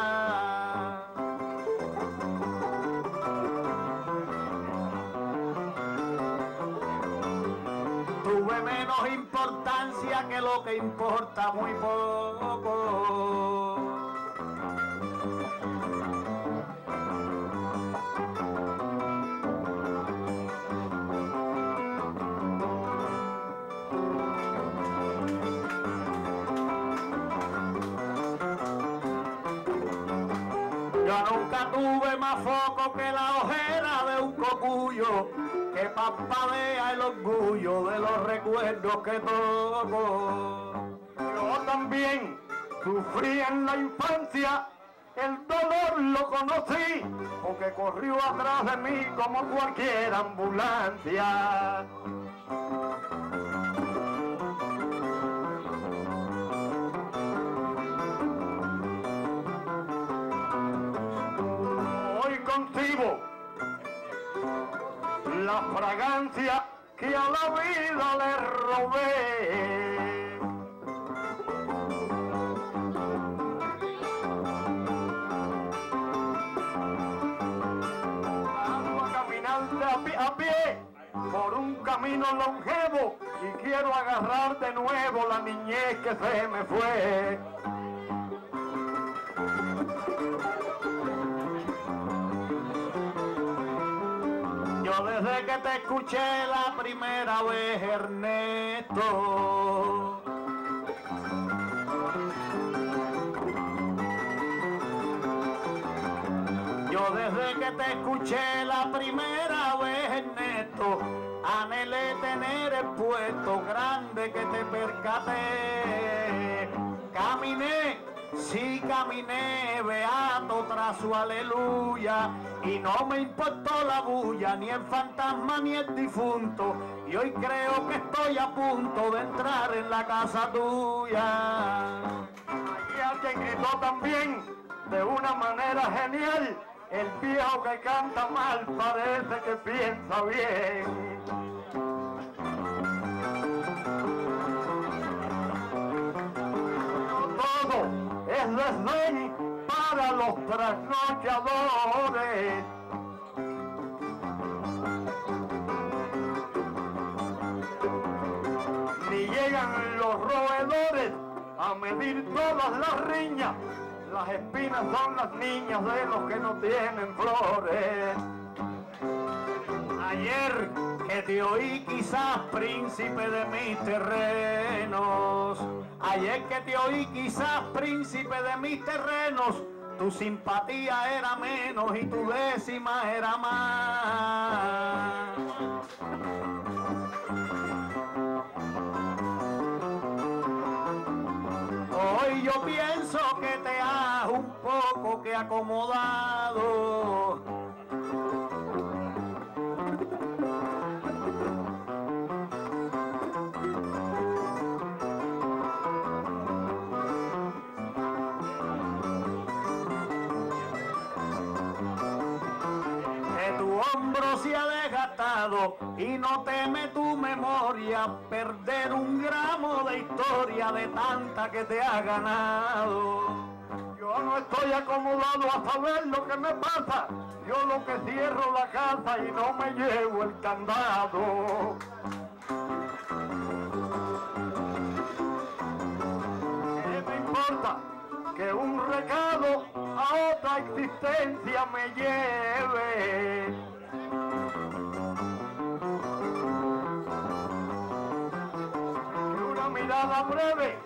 Tuve menos importancia que lo que importa muy poco. Que la ojera de un cocuyo que parpadea el orgullo de los recuerdos que toco. Yo también sufrí en la infancia, el dolor lo conocí, porque corrió atrás de mí como cualquier ambulancia. La fragancia que a la vida le robé. De a pie, a pie por un camino longevo y quiero agarrar de nuevo la niñez que se me fue. Escuché la primera vez, Ernesto. Yo desde que te escuché la primera vez, Ernesto, anhelé tener el puesto grande que te percaté. Caminé Sí caminé beato tras su aleluya y no me importó la bulla, ni el fantasma ni el difunto. Y hoy creo que estoy a punto de entrar en la casa tuya. Y alguien gritó también de una manera genial. El viejo que canta mal parece que piensa bien. Es desdén para los trasnochadores. Ni llegan los roedores a medir todas las riñas. Las espinas son las niñas de los que no tienen flores. Ayer que te oí quizás príncipe de mis terrenos. Ayer que te oí quizás príncipe de mis terrenos. Tu simpatía era menos y tu décima era más. Hoy yo pienso que te has un poco que acomodado y no teme tu memoria perder un gramo de historia de tanta que te ha ganado. Yo no estoy acomodado a saber lo que me pasa. Yo lo que cierro la casa y no me llevo el candado. ¿Qué me importa? Que un recado a otra existencia me lleve. Mirada breve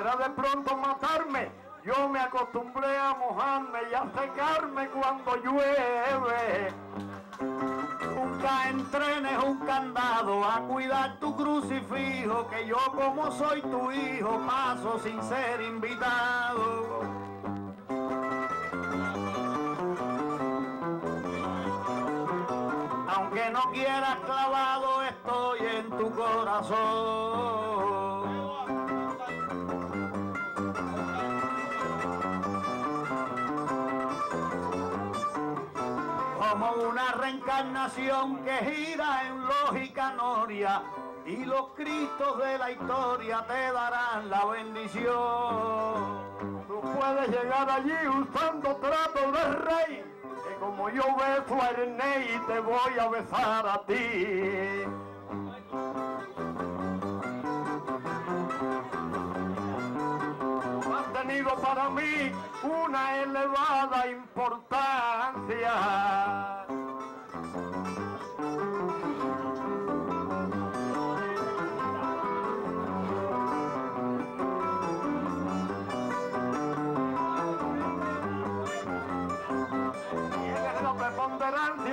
era de pronto matarme. Yo me acostumbré a mojarme y a secarme cuando llueve. Nunca entrenes un candado a cuidar tu crucifijo, que yo como soy tu hijo paso sin ser invitado. Aunque no quieras clavado, estoy en tu corazón. Como una reencarnación que gira en lógica noria y los cristos de la historia te darán la bendición. Tú puedes llegar allí usando trato de rey, que como yo beso a y te voy a besar a ti. Para mí una elevada importancia.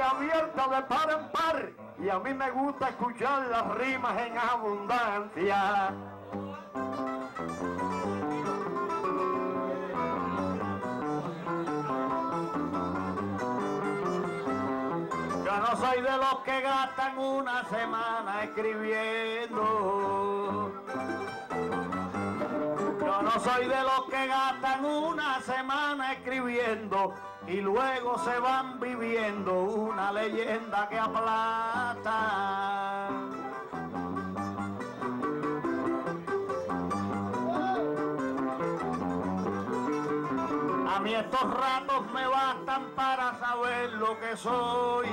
Abierta de par en par y a mí me gusta escuchar las rimas en abundancia. Yo no soy de los que gastan una semana escribiendo. Yo no soy de los que gastan una semana escribiendo y luego se van viviendo una leyenda que aplasta. Mí estos ratos me bastan para saber lo que soy.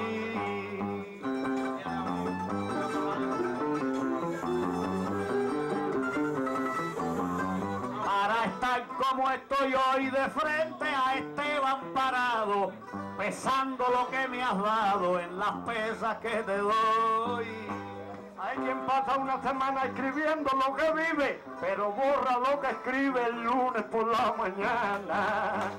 Para estar como estoy hoy de frente a Esteban parado, pesando lo que me has dado en las pesas que te doy. Hay quien pasa una semana escribiendo lo que vive, pero borra lo que escribe el lunes por la mañana.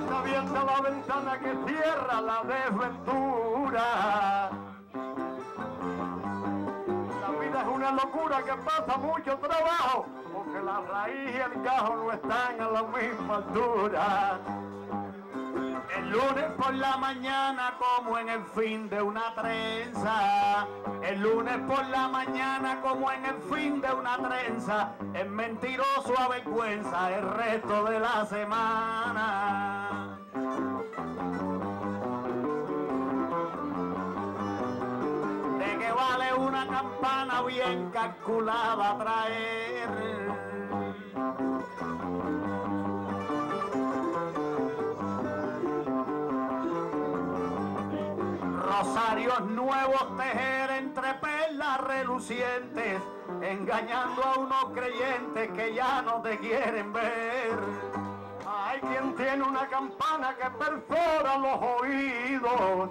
Está abierta la ventana que cierra la desventura. Una locura que pasa mucho trabajo, porque la raíz y el gajo no están a la misma altura. El lunes por la mañana como en el fin de una trenza. El lunes por la mañana como en el fin de una trenza. Es mentiroso avergüenza el resto de la semana. ¿De qué vale una campana bien calculada traer? Rosarios nuevos tejer entre perlas relucientes, engañando a unos creyentes que ya no te quieren ver. Hay quien tiene una campana que perfora los oídos.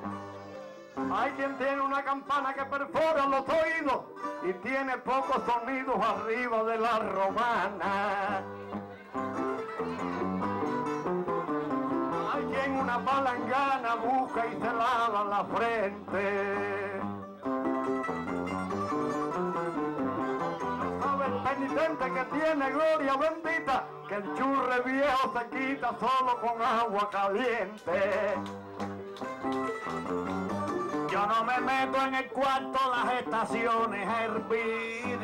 Hay quien tiene una campana que perfora los oídos y tiene pocos sonidos arriba de la romana. Hay quien una palangana busca y se lava la frente. sabe el penitente que tiene gloria bendita, que el churre viejo se quita solo con agua caliente. Yo no me meto en el cuarto las estaciones a hervir.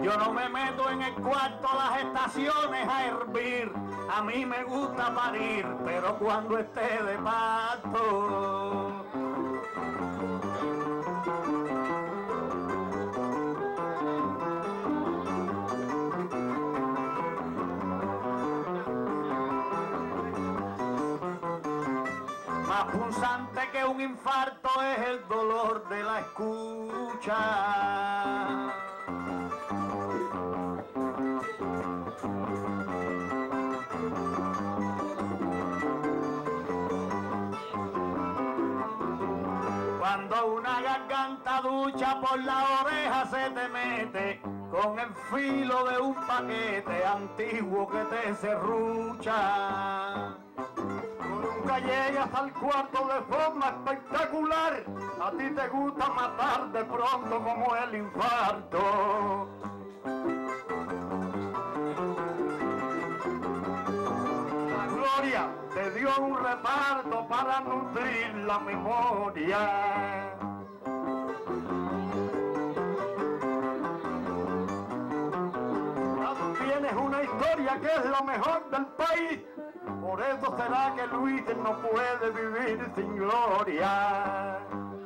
Yo no me meto en el cuarto las estaciones a hervir. A mí me gusta parir, pero cuando esté de parto. Más punzante que un infarto es el dolor de la escucha. Cuando una garganta ducha por la oreja se te mete con el filo de un paquete antiguo que te serrucha. Llegas al cuarto de forma espectacular. A ti te gusta matar de pronto como el infarto. La gloria te dio un reparto para nutrir la memoria. Tienes una historia que es la mejor del país. Por eso será que Luis no puede vivir sin gloria.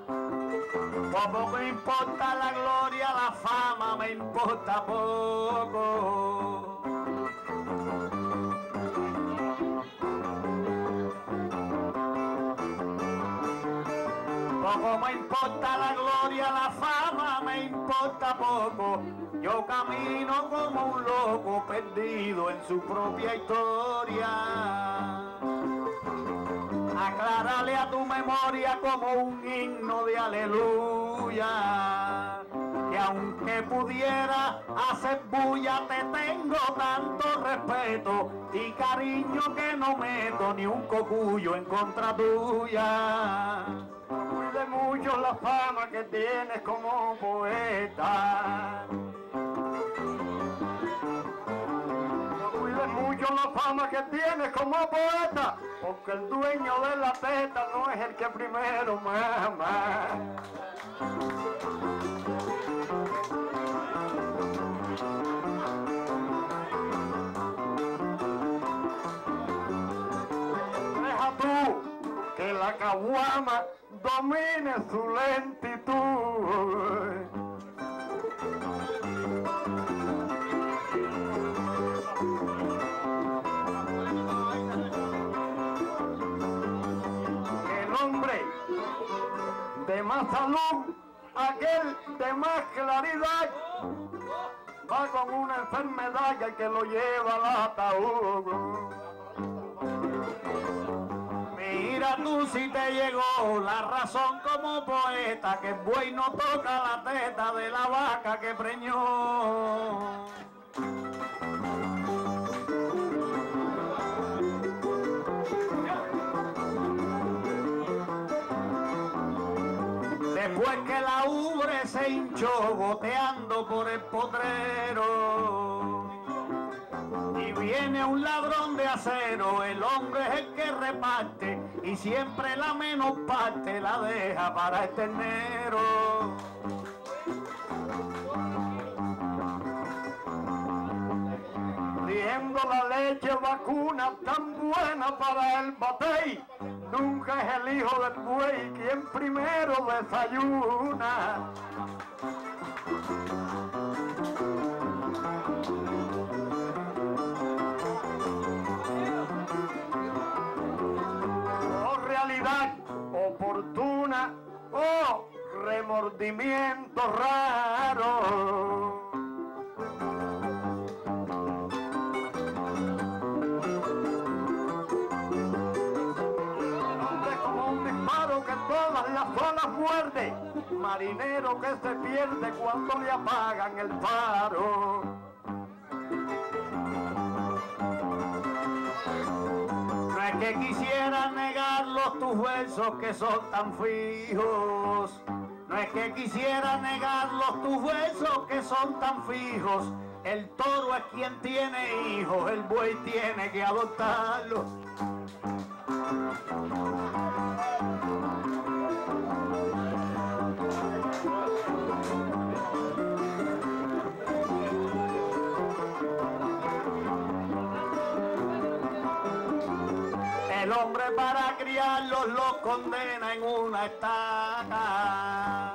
Como me importa la gloria, la fama me importa poco. Poco me importa la gloria, la fama me importa poco. Yo camino como un loco perdido en su propia historia. Aclárale a tu memoria como un himno de aleluya. Que aunque pudiera hacer bulla, te tengo tanto respeto y cariño que no meto ni un cocuyo en contra tuya. Cuide mucho la fama que tienes como poeta. Mucho la fama que tienes como poeta, porque el dueño de la teta no es el que primero mama. Deja tú que la caguama domine su lentitud. Más salud, aquel de más claridad, va con una enfermedad que, que lo lleva al ataúd. Mira tú si te llegó la razón como poeta, que el buey no toca la teta de la vaca que preñó. Después que la ubre se hinchó goteando por el potrero. Y viene un ladrón de acero, el hombre es el que reparte y siempre la menos parte la deja para el ternero. Viendo la leche vacuna tan buena para el batey, nunca es el hijo del buey quien primero desayuna. Oh realidad oportuna, oh remordimiento raro. Marinero que se pierde cuando le apagan el faro. No es que quisiera negarlos tus versos que son tan fijos. No es que quisiera negarlos tus versos que son tan fijos. El toro es quien tiene hijos, el buey tiene que adoptarlos. Criarlos los condena en una estaca.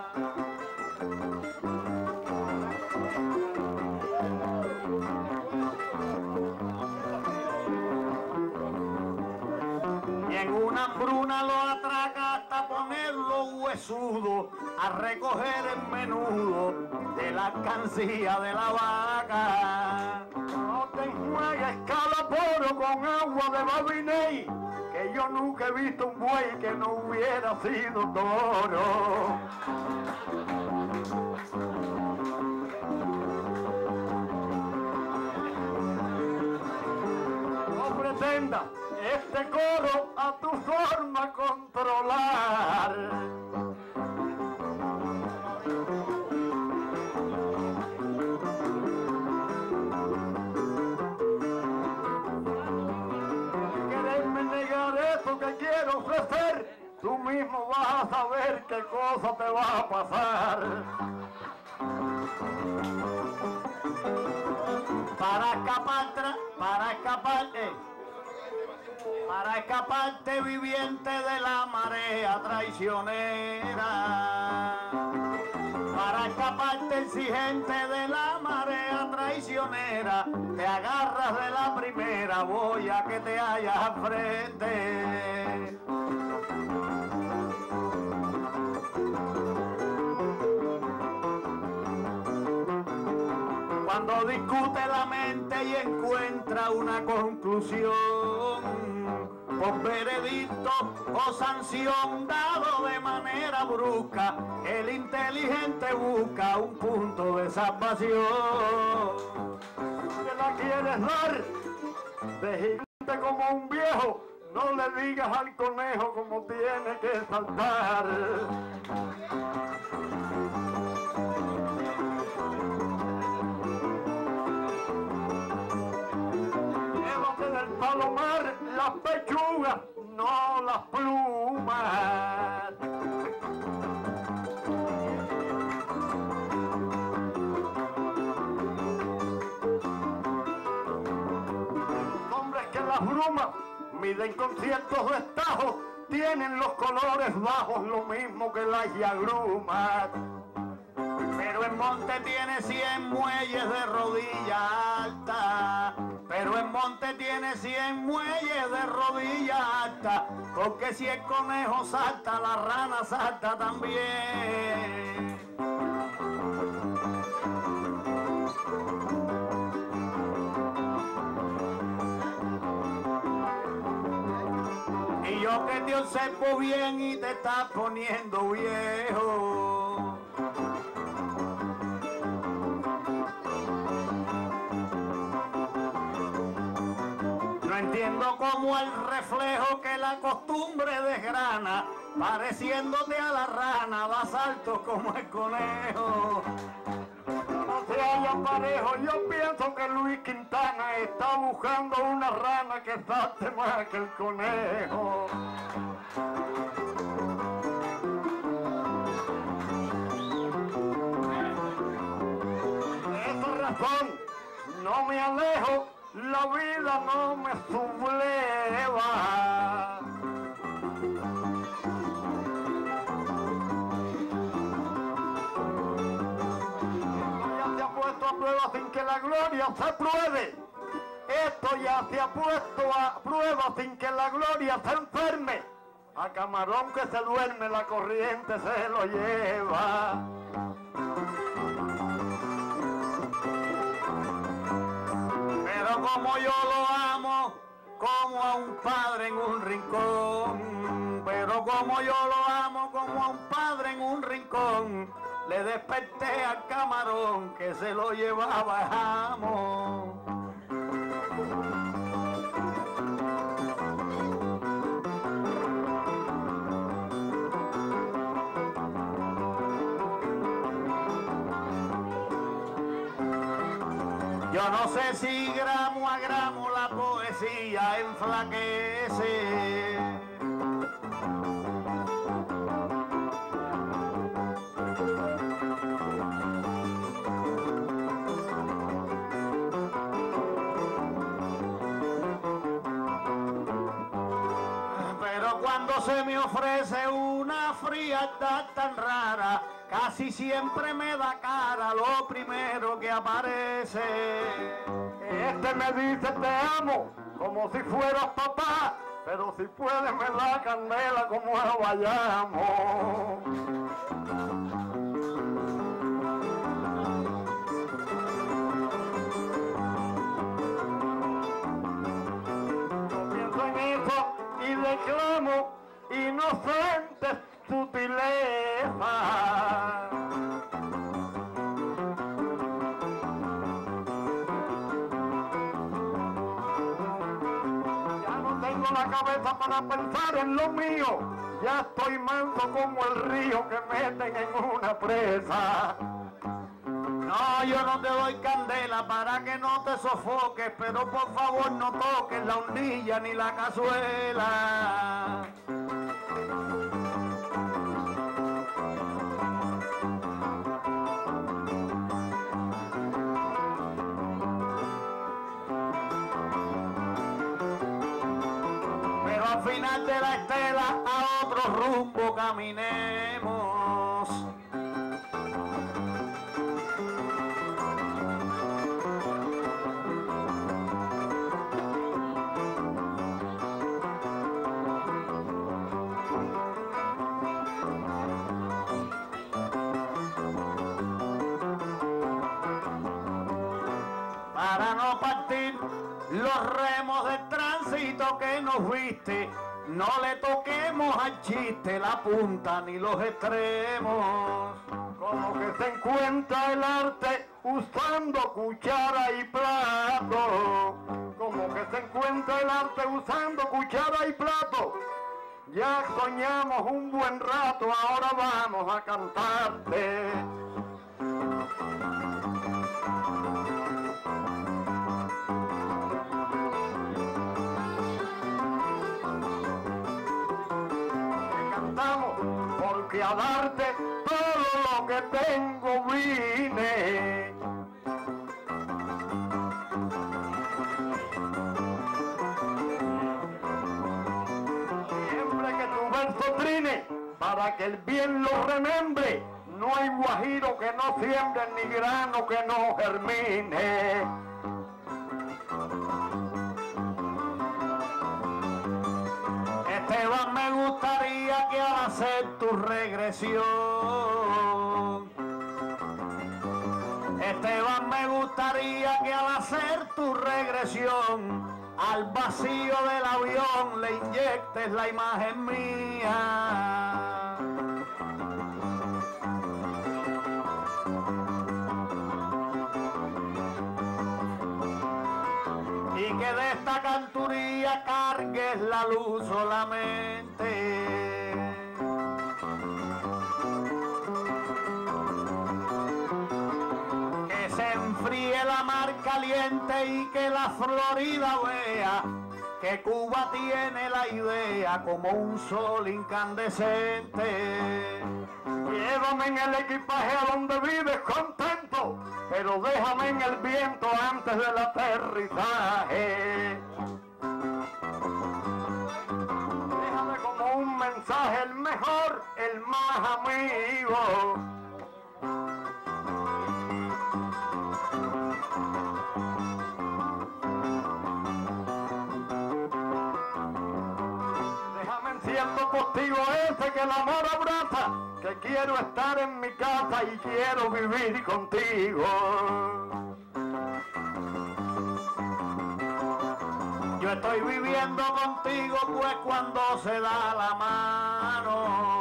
Y en una hambruna lo atraca hasta ponerlo huesudo a recoger el menudo de la alcancía de la vaca. No te enjuagues calaporo con agua de babiney, que yo nunca he visto un buey que no hubiera sido toro. No pretenda este coro a tu forma controlar. quererme negar eso que quiero ofrecer, tú mismo vas a saber qué cosa te va a pasar. Para escapar, para escaparte, para escaparte viviente de la marea traicionera. Para escaparte exigente de la marea traicionera, te agarras de la primera boya que te hallas al frente. Cuando discute la mente y encuentra una conclusión, por veredicto o sanción dado de manera brusca, el inteligente busca un punto de salvación. Te la quieres dar de gigante como un viejo, no le digas al conejo como tiene que saltar. Plumas. Hombres que las brumas miden con ciertos destajos, tienen los colores bajos, lo mismo que las yagrumas. Pero el monte tiene 100 muelles de rodilla alta Pero en monte tiene 100 muelles de rodilla alta, porque si el conejo salta, la rana salta también. Y yo que te observo bien y te estás poniendo viejo. Cómo el reflejo que la costumbre desgrana, pareciéndote a la rana, vas alto como el conejo. No se haya parejo, yo pienso que Luis Quintana está buscando una rana que salte más que el conejo. Esa razón, no me alejo, la vida no me subleva. ya se ha puesto a prueba sin que la gloria se pruebe. Esto ya se ha puesto a prueba sin que la gloria se enferme. A camarón que se duerme la corriente se lo lleva. Como yo lo amo, como a un padre en un rincón. Pero como yo lo amo, como a un padre en un rincón. Le desperté al camarón que se lo llevaba el amo. No sé si gramo a gramo la poesía enflaquece. Pero cuando se me ofrece una frialdad tan rara, casi siempre me da cara lo primero que aparece. Este me dice te amo, como si fueras papá, pero si puedes me da candela como vayamos. En eso y declamo inocente Ya no tengo la cabeza para pensar en lo mío. Ya estoy manso como el río que meten en una presa. No, yo no te doy candela para que no te sofoques, pero por favor no toques la hundilla ni la cazuela. De la estela a otro rumbo caminemos. para no partir los remos de tránsito que nos viste. No le toquemos al chiste la punta ni los extremos. Como que se encuentra el arte usando cuchara y plato. Como que se encuentra el arte usando cuchara y plato. Ya soñamos un buen rato, ahora vamos a cantarte. A darte todo lo que tengo vine. Siempre que tu verso trine, para que el bien lo remembre, no hay guajiro que no siembre ni grano que no germine. Que al hacer tu regresión, Esteban, me gustaría que al hacer tu regresión, al vacío del avión le inyectes la imagen mía. De esta canturía cargues la luz solamente. Que se enfríe la mar caliente y que la Florida vea que Cuba tiene la idea como un sol incandescente. Llévame en el equipaje a donde vives contento, pero déjame en el viento antes del aterrizaje. Déjame como un mensaje, el mejor, el más amigo. Déjame en cierto postigo ese que el amor abraza, que quiero estar en mi casa y quiero vivir contigo. Yo estoy viviendo contigo pues cuando se da la mano.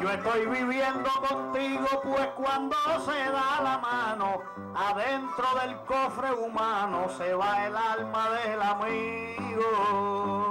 Yo estoy viviendo contigo pues cuando se da la mano. Adentro del cofre humano se va el alma del amigo.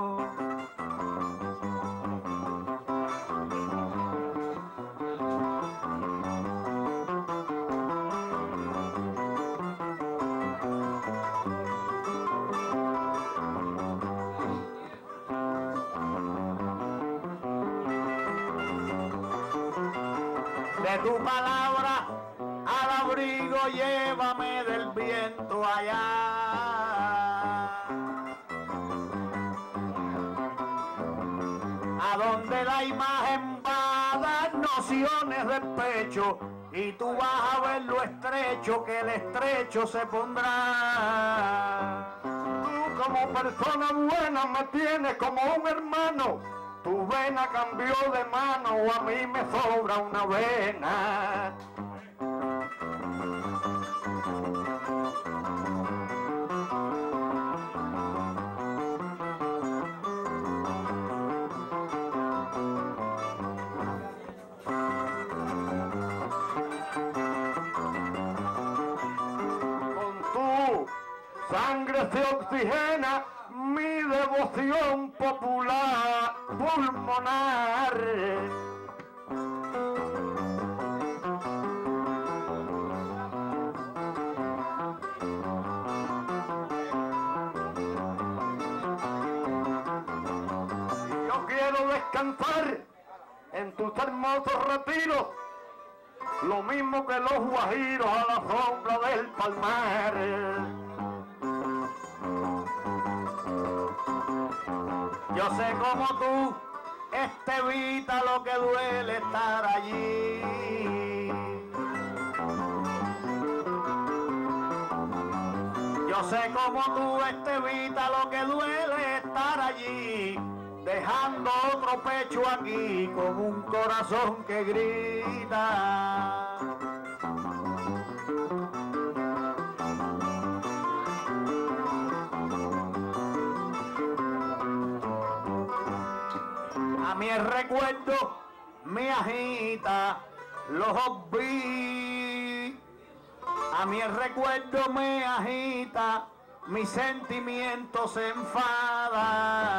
Dar nociones de pecho y tú vas a ver lo estrecho que el estrecho se pondrá. Tú como persona buena me tienes como un hermano. Tu vena cambió de mano a mí me sobra una vena. Sangre se oxigena mi devoción popular pulmonar. Yo quiero descansar en tus hermosos retiros, lo mismo que los guajiros a la sombra del palmar. Yo sé como tú, este evita lo que duele estar allí. Yo sé como tú, este evita lo que duele estar allí. Dejando otro pecho aquí con un corazón que grita. Recuerdo me agita los vi. A mí el recuerdo me agita, mi sentimiento se enfada.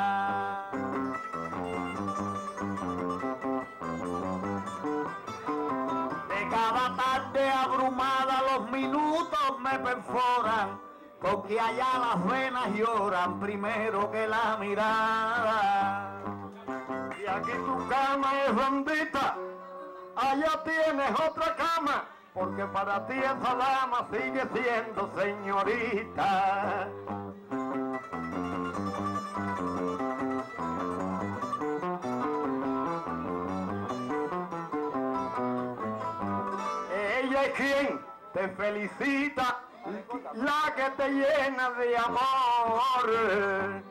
De cada tarde abrumada los minutos me perforan, porque allá las venas lloran primero que la mirada. Aquí tu cama es bendita, allá tienes otra cama, porque para ti esa dama sigue siendo señorita. Ella es quien te felicita, la que te llena de amor.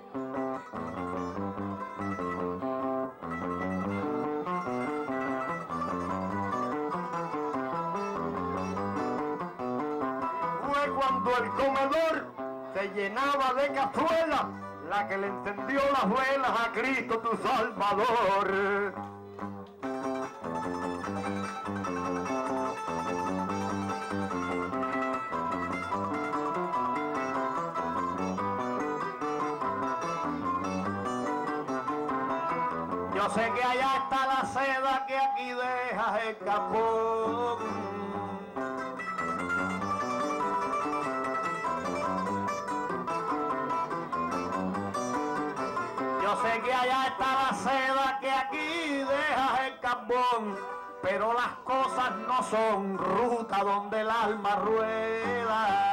El comedor se llenaba de cazuela, la que le encendió las velas a Cristo tu Salvador. Yo sé que allá está la seda que aquí deja el. Pero las cosas no son ruta donde el alma rueda.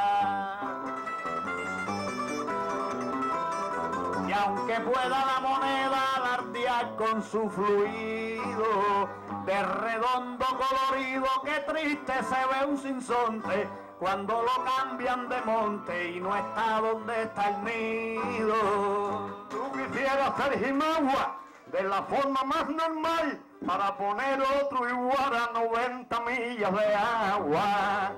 Y aunque pueda la moneda alardear con su fluido de redondo colorido, qué triste se ve un sinsonte cuando lo cambian de monte y no está donde está el nido. Tú quisieras ser Jimagua de la forma más normal para poner otro igual a 90 millas de agua.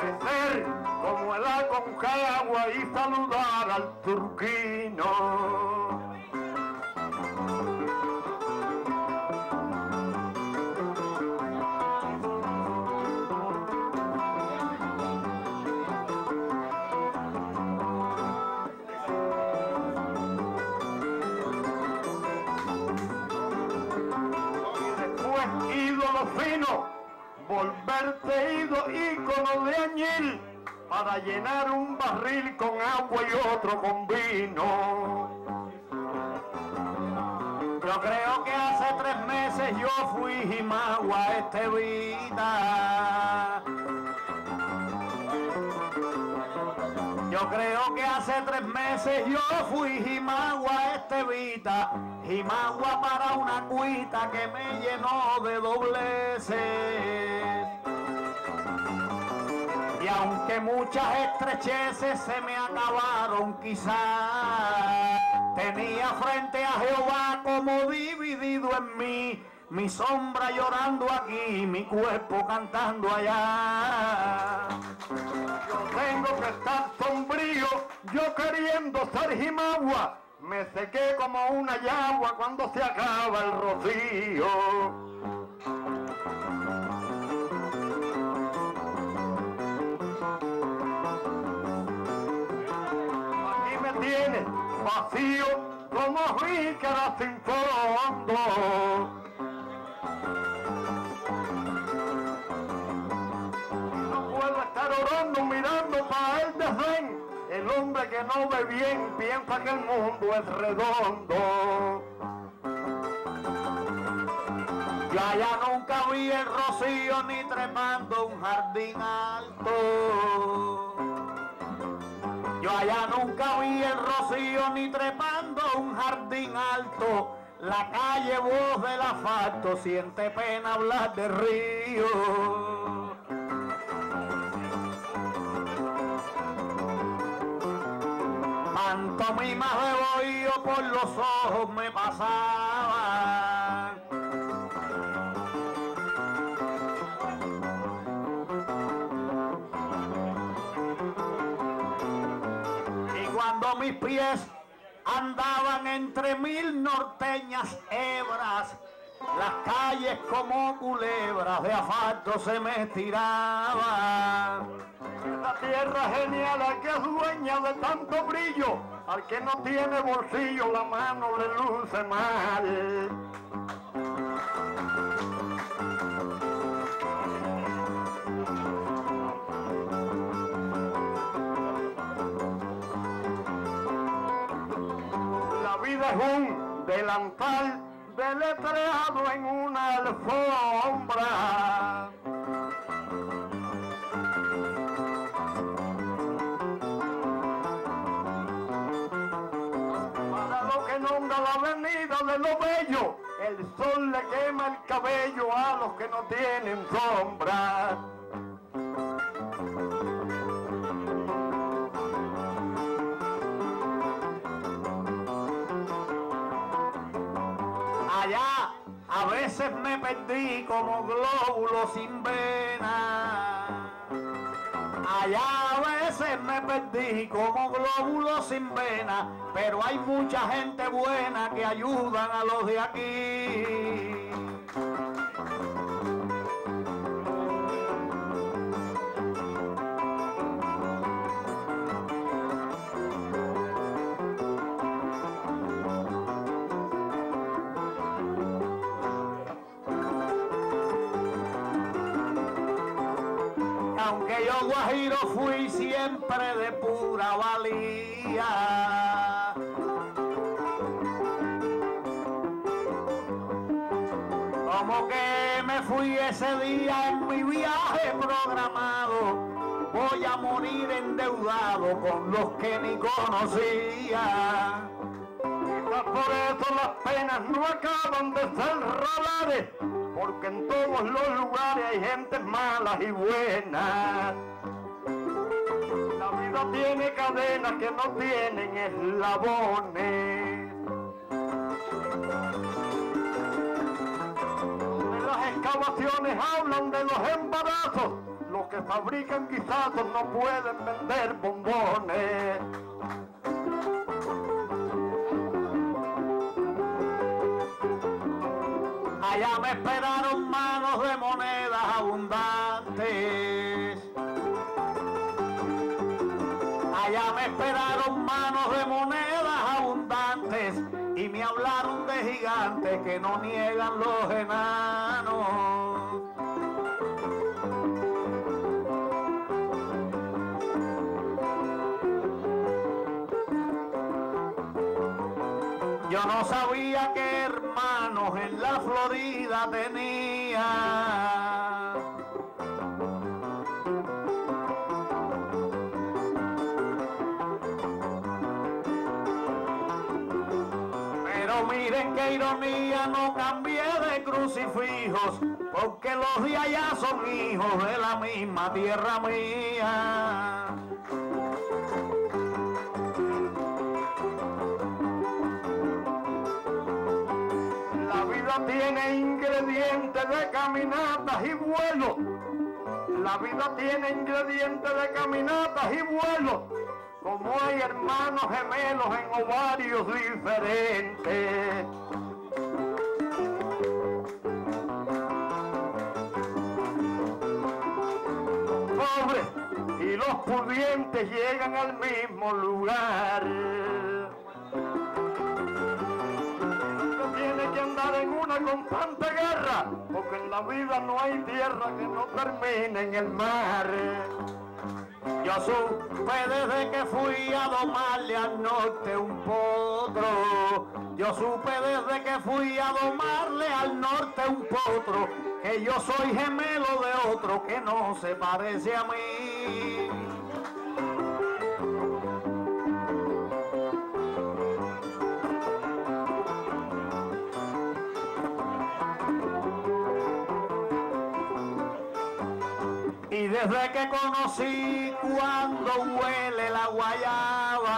Crecer como el Aconcagua y saludar al turquino. Volverte ido ícono de añil para llenar un barril con agua y otro con vino. Yo creo que hace tres meses yo fui Jimagua este vida. Yo creo que hace tres meses yo fui Jimagua este vida. Jimagua para una cuita que me llenó de dobleces. Aunque muchas estrecheces se me acabaron quizás, tenía frente a Jehová como dividido en mí, mi sombra llorando aquí, mi cuerpo cantando allá. Yo tengo que estar sombrío, yo queriendo ser Jimagua, me sequé como una yagua cuando se acaba el rocío. Vacío como jícara sin fondo. No puedo estar orando mirando para el desdén. El hombre que no ve bien piensa que el mundo es redondo. Yo allá nunca vi el rocío ni trepando un jardín alto. Yo allá nunca vi el rocío ni trepando un jardín alto. La calle voz del asfalto siente pena hablar de río. Pantomimas de bohío por los ojos me pasaban. Mis pies andaban entre mil norteñas hebras, las calles como culebras de asfalto se me estiraban. La tierra genial, al que es dueña de tanto brillo, al que no tiene bolsillo la mano le luce mal. Un delantal deletreado en una alfombra. Para lo que nombra la avenida de lo bello, el sol le quema el cabello a los que no tienen sombra. A veces me perdí como glóbulo sin vena. Allá a veces me perdí como glóbulo sin vena, pero hay mucha gente buena que ayudan a los de aquí. Yo guajiro fui siempre de pura valía. Como que me fui ese día en mi viaje programado, voy a morir endeudado con los que ni conocía. Quizás por eso las penas no acaban de ser radares, porque en todos los lugares hay gente malas y buenas. La vida tiene cadenas que no tienen eslabones. De las excavaciones hablan de los embarazos. Los que fabrican guisados no pueden vender bombones. Allá me esperaron manos de monedas abundantes. Allá me esperaron manos de monedas abundantes y me hablaron de gigantes que no niegan los enanos. Yo no sabía Florida tenía. Pero miren qué ironía, no cambié de crucifijos, porque los de allá son hijos de la misma tierra mía. Tiene ingredientes de caminatas y vuelos. La vida tiene ingredientes de caminatas y vuelos. Como hay hermanos gemelos en ovarios diferentes. Pobres y los pudientes llegan al mismo lugar. En una constante guerra, porque en la vida no hay tierra que no termine en el mar. Yo supe desde que fui a domarle al norte un potro. Yo supe desde que fui a domarle al norte un potro. Que yo soy gemelo de otro que no se parece a mí. Desde que conocí cuando huele la guayaba,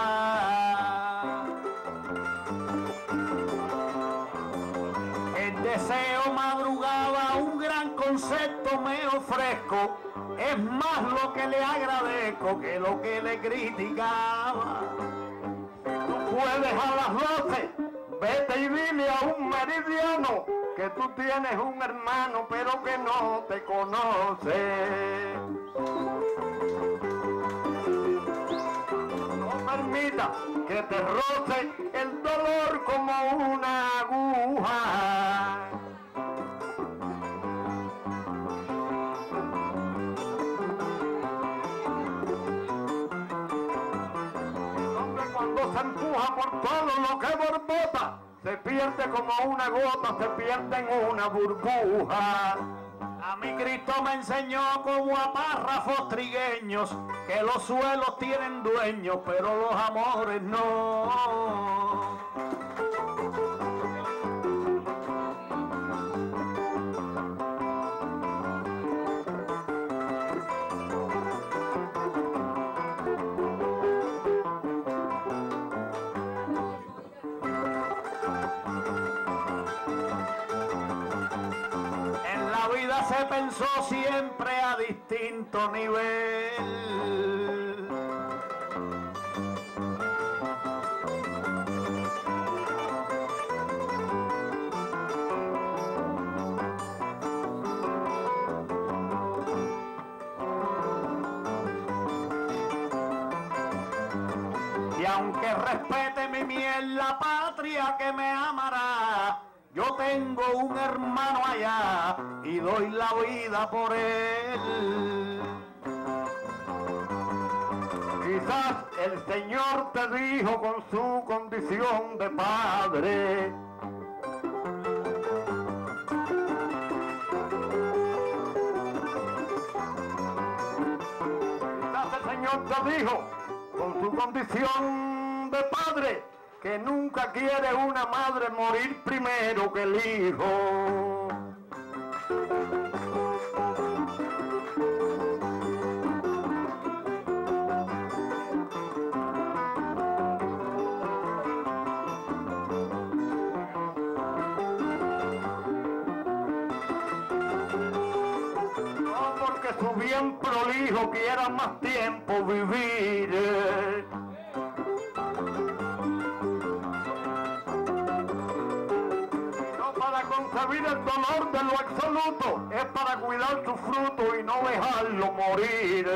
el deseo madrugaba, un gran concepto me ofrezco, es más lo que le agradezco que lo que le criticaba. Tú puedes a las 12, vete y dile a un meridiano que tú tienes un hermano pero que no te conoce. No permita que te roce el dolor como una aguja. Todo lo que borbota, se pierde como una gota, se pierde en una burbuja. A mi Cristo me enseñó como a párrafos trigueños que los suelos tienen dueños, pero los amores no. Pensó siempre a distinto nivel. Y aunque respete mi miel la patria que me amará, yo tengo un hermano allá y doy la vida por él. Quizás el Señor te dijo con su condición de padre. Quizás el Señor te dijo con su condición de padre que nunca quiere una madre morir primero que el hijo. No porque su bien prolijo quiera más tiempo vivir. Concebir el dolor de lo absoluto, es para cuidar su fruto y no dejarlo morir.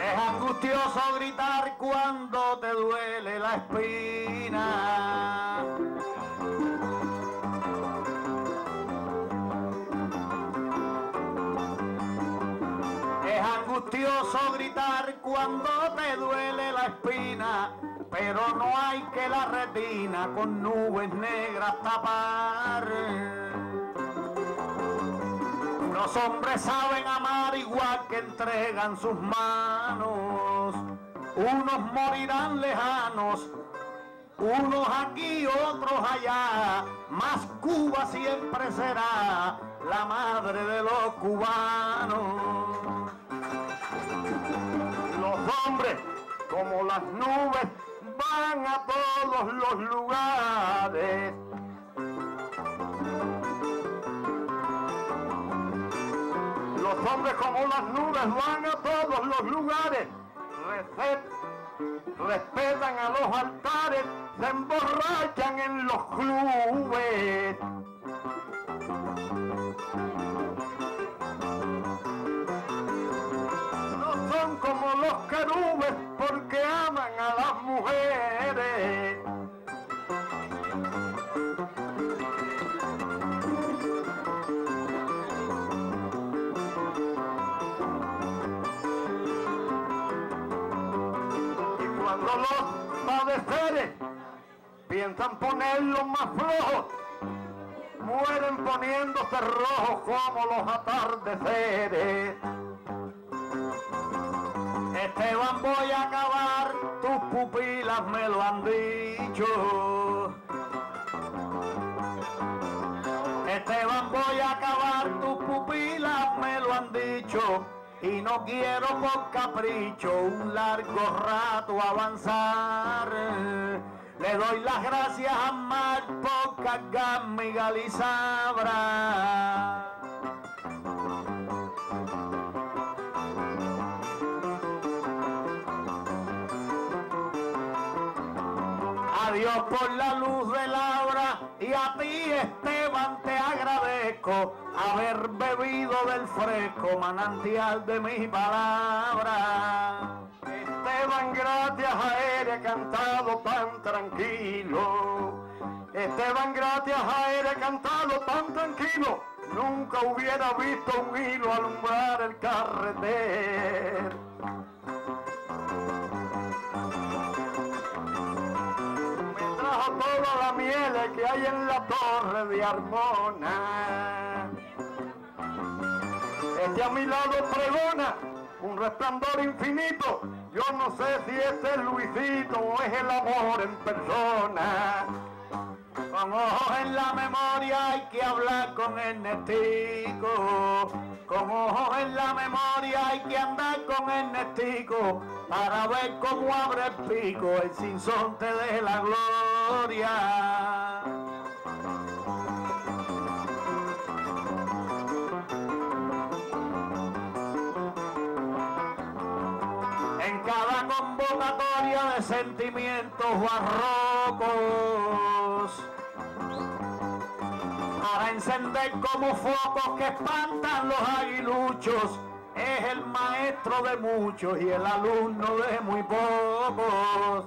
Es angustioso gritar cuando te duele la espina. Gritar cuando te duele la espina, pero no hay que la retina con nubes negras tapar. Los hombres saben amar igual que entregan sus manos. Unos morirán lejanos, unos aquí, otros allá. Más Cuba siempre será la madre de los cubanos. Hombres, como las nubes, van a todos los lugares. Los hombres como las nubes van a todos los lugares. Respetan a los altares, se emborrachan en los clubes. Los querubes porque aman a las mujeres. Y cuando los padeceres piensan ponerlos más flojos, mueren poniéndose rojos como los atardeceres. Esteban voy a acabar, tus pupilas me lo han dicho. Esteban voy a acabar, tus pupilas me lo han dicho. Y no quiero por capricho un largo rato avanzar. Le doy las gracias a Mar por cargarme y Galizabra. Por la luz de Laura y a ti Esteban te agradezco haber bebido del fresco manantial de mi palabra. Esteban, gracias a él he cantado tan tranquilo. Esteban, gracias a él he cantado tan tranquilo. Nunca hubiera visto un hilo alumbrar el carreter. Trajo toda la miel que hay en la torre de Armona. Este a mi lado pregona un resplandor infinito. Yo no sé si este es Luisito o es el amor en persona. Con ojos en la memoria hay que hablar con Ernestico. Con ojos en la memoria hay que andar con el nestico para ver cómo abre el pico el sinsonte de la gloria. De sentimientos barrocos para encender como focos que espantan los aguiluchos. Es el maestro de muchos y el alumno de muy pocos.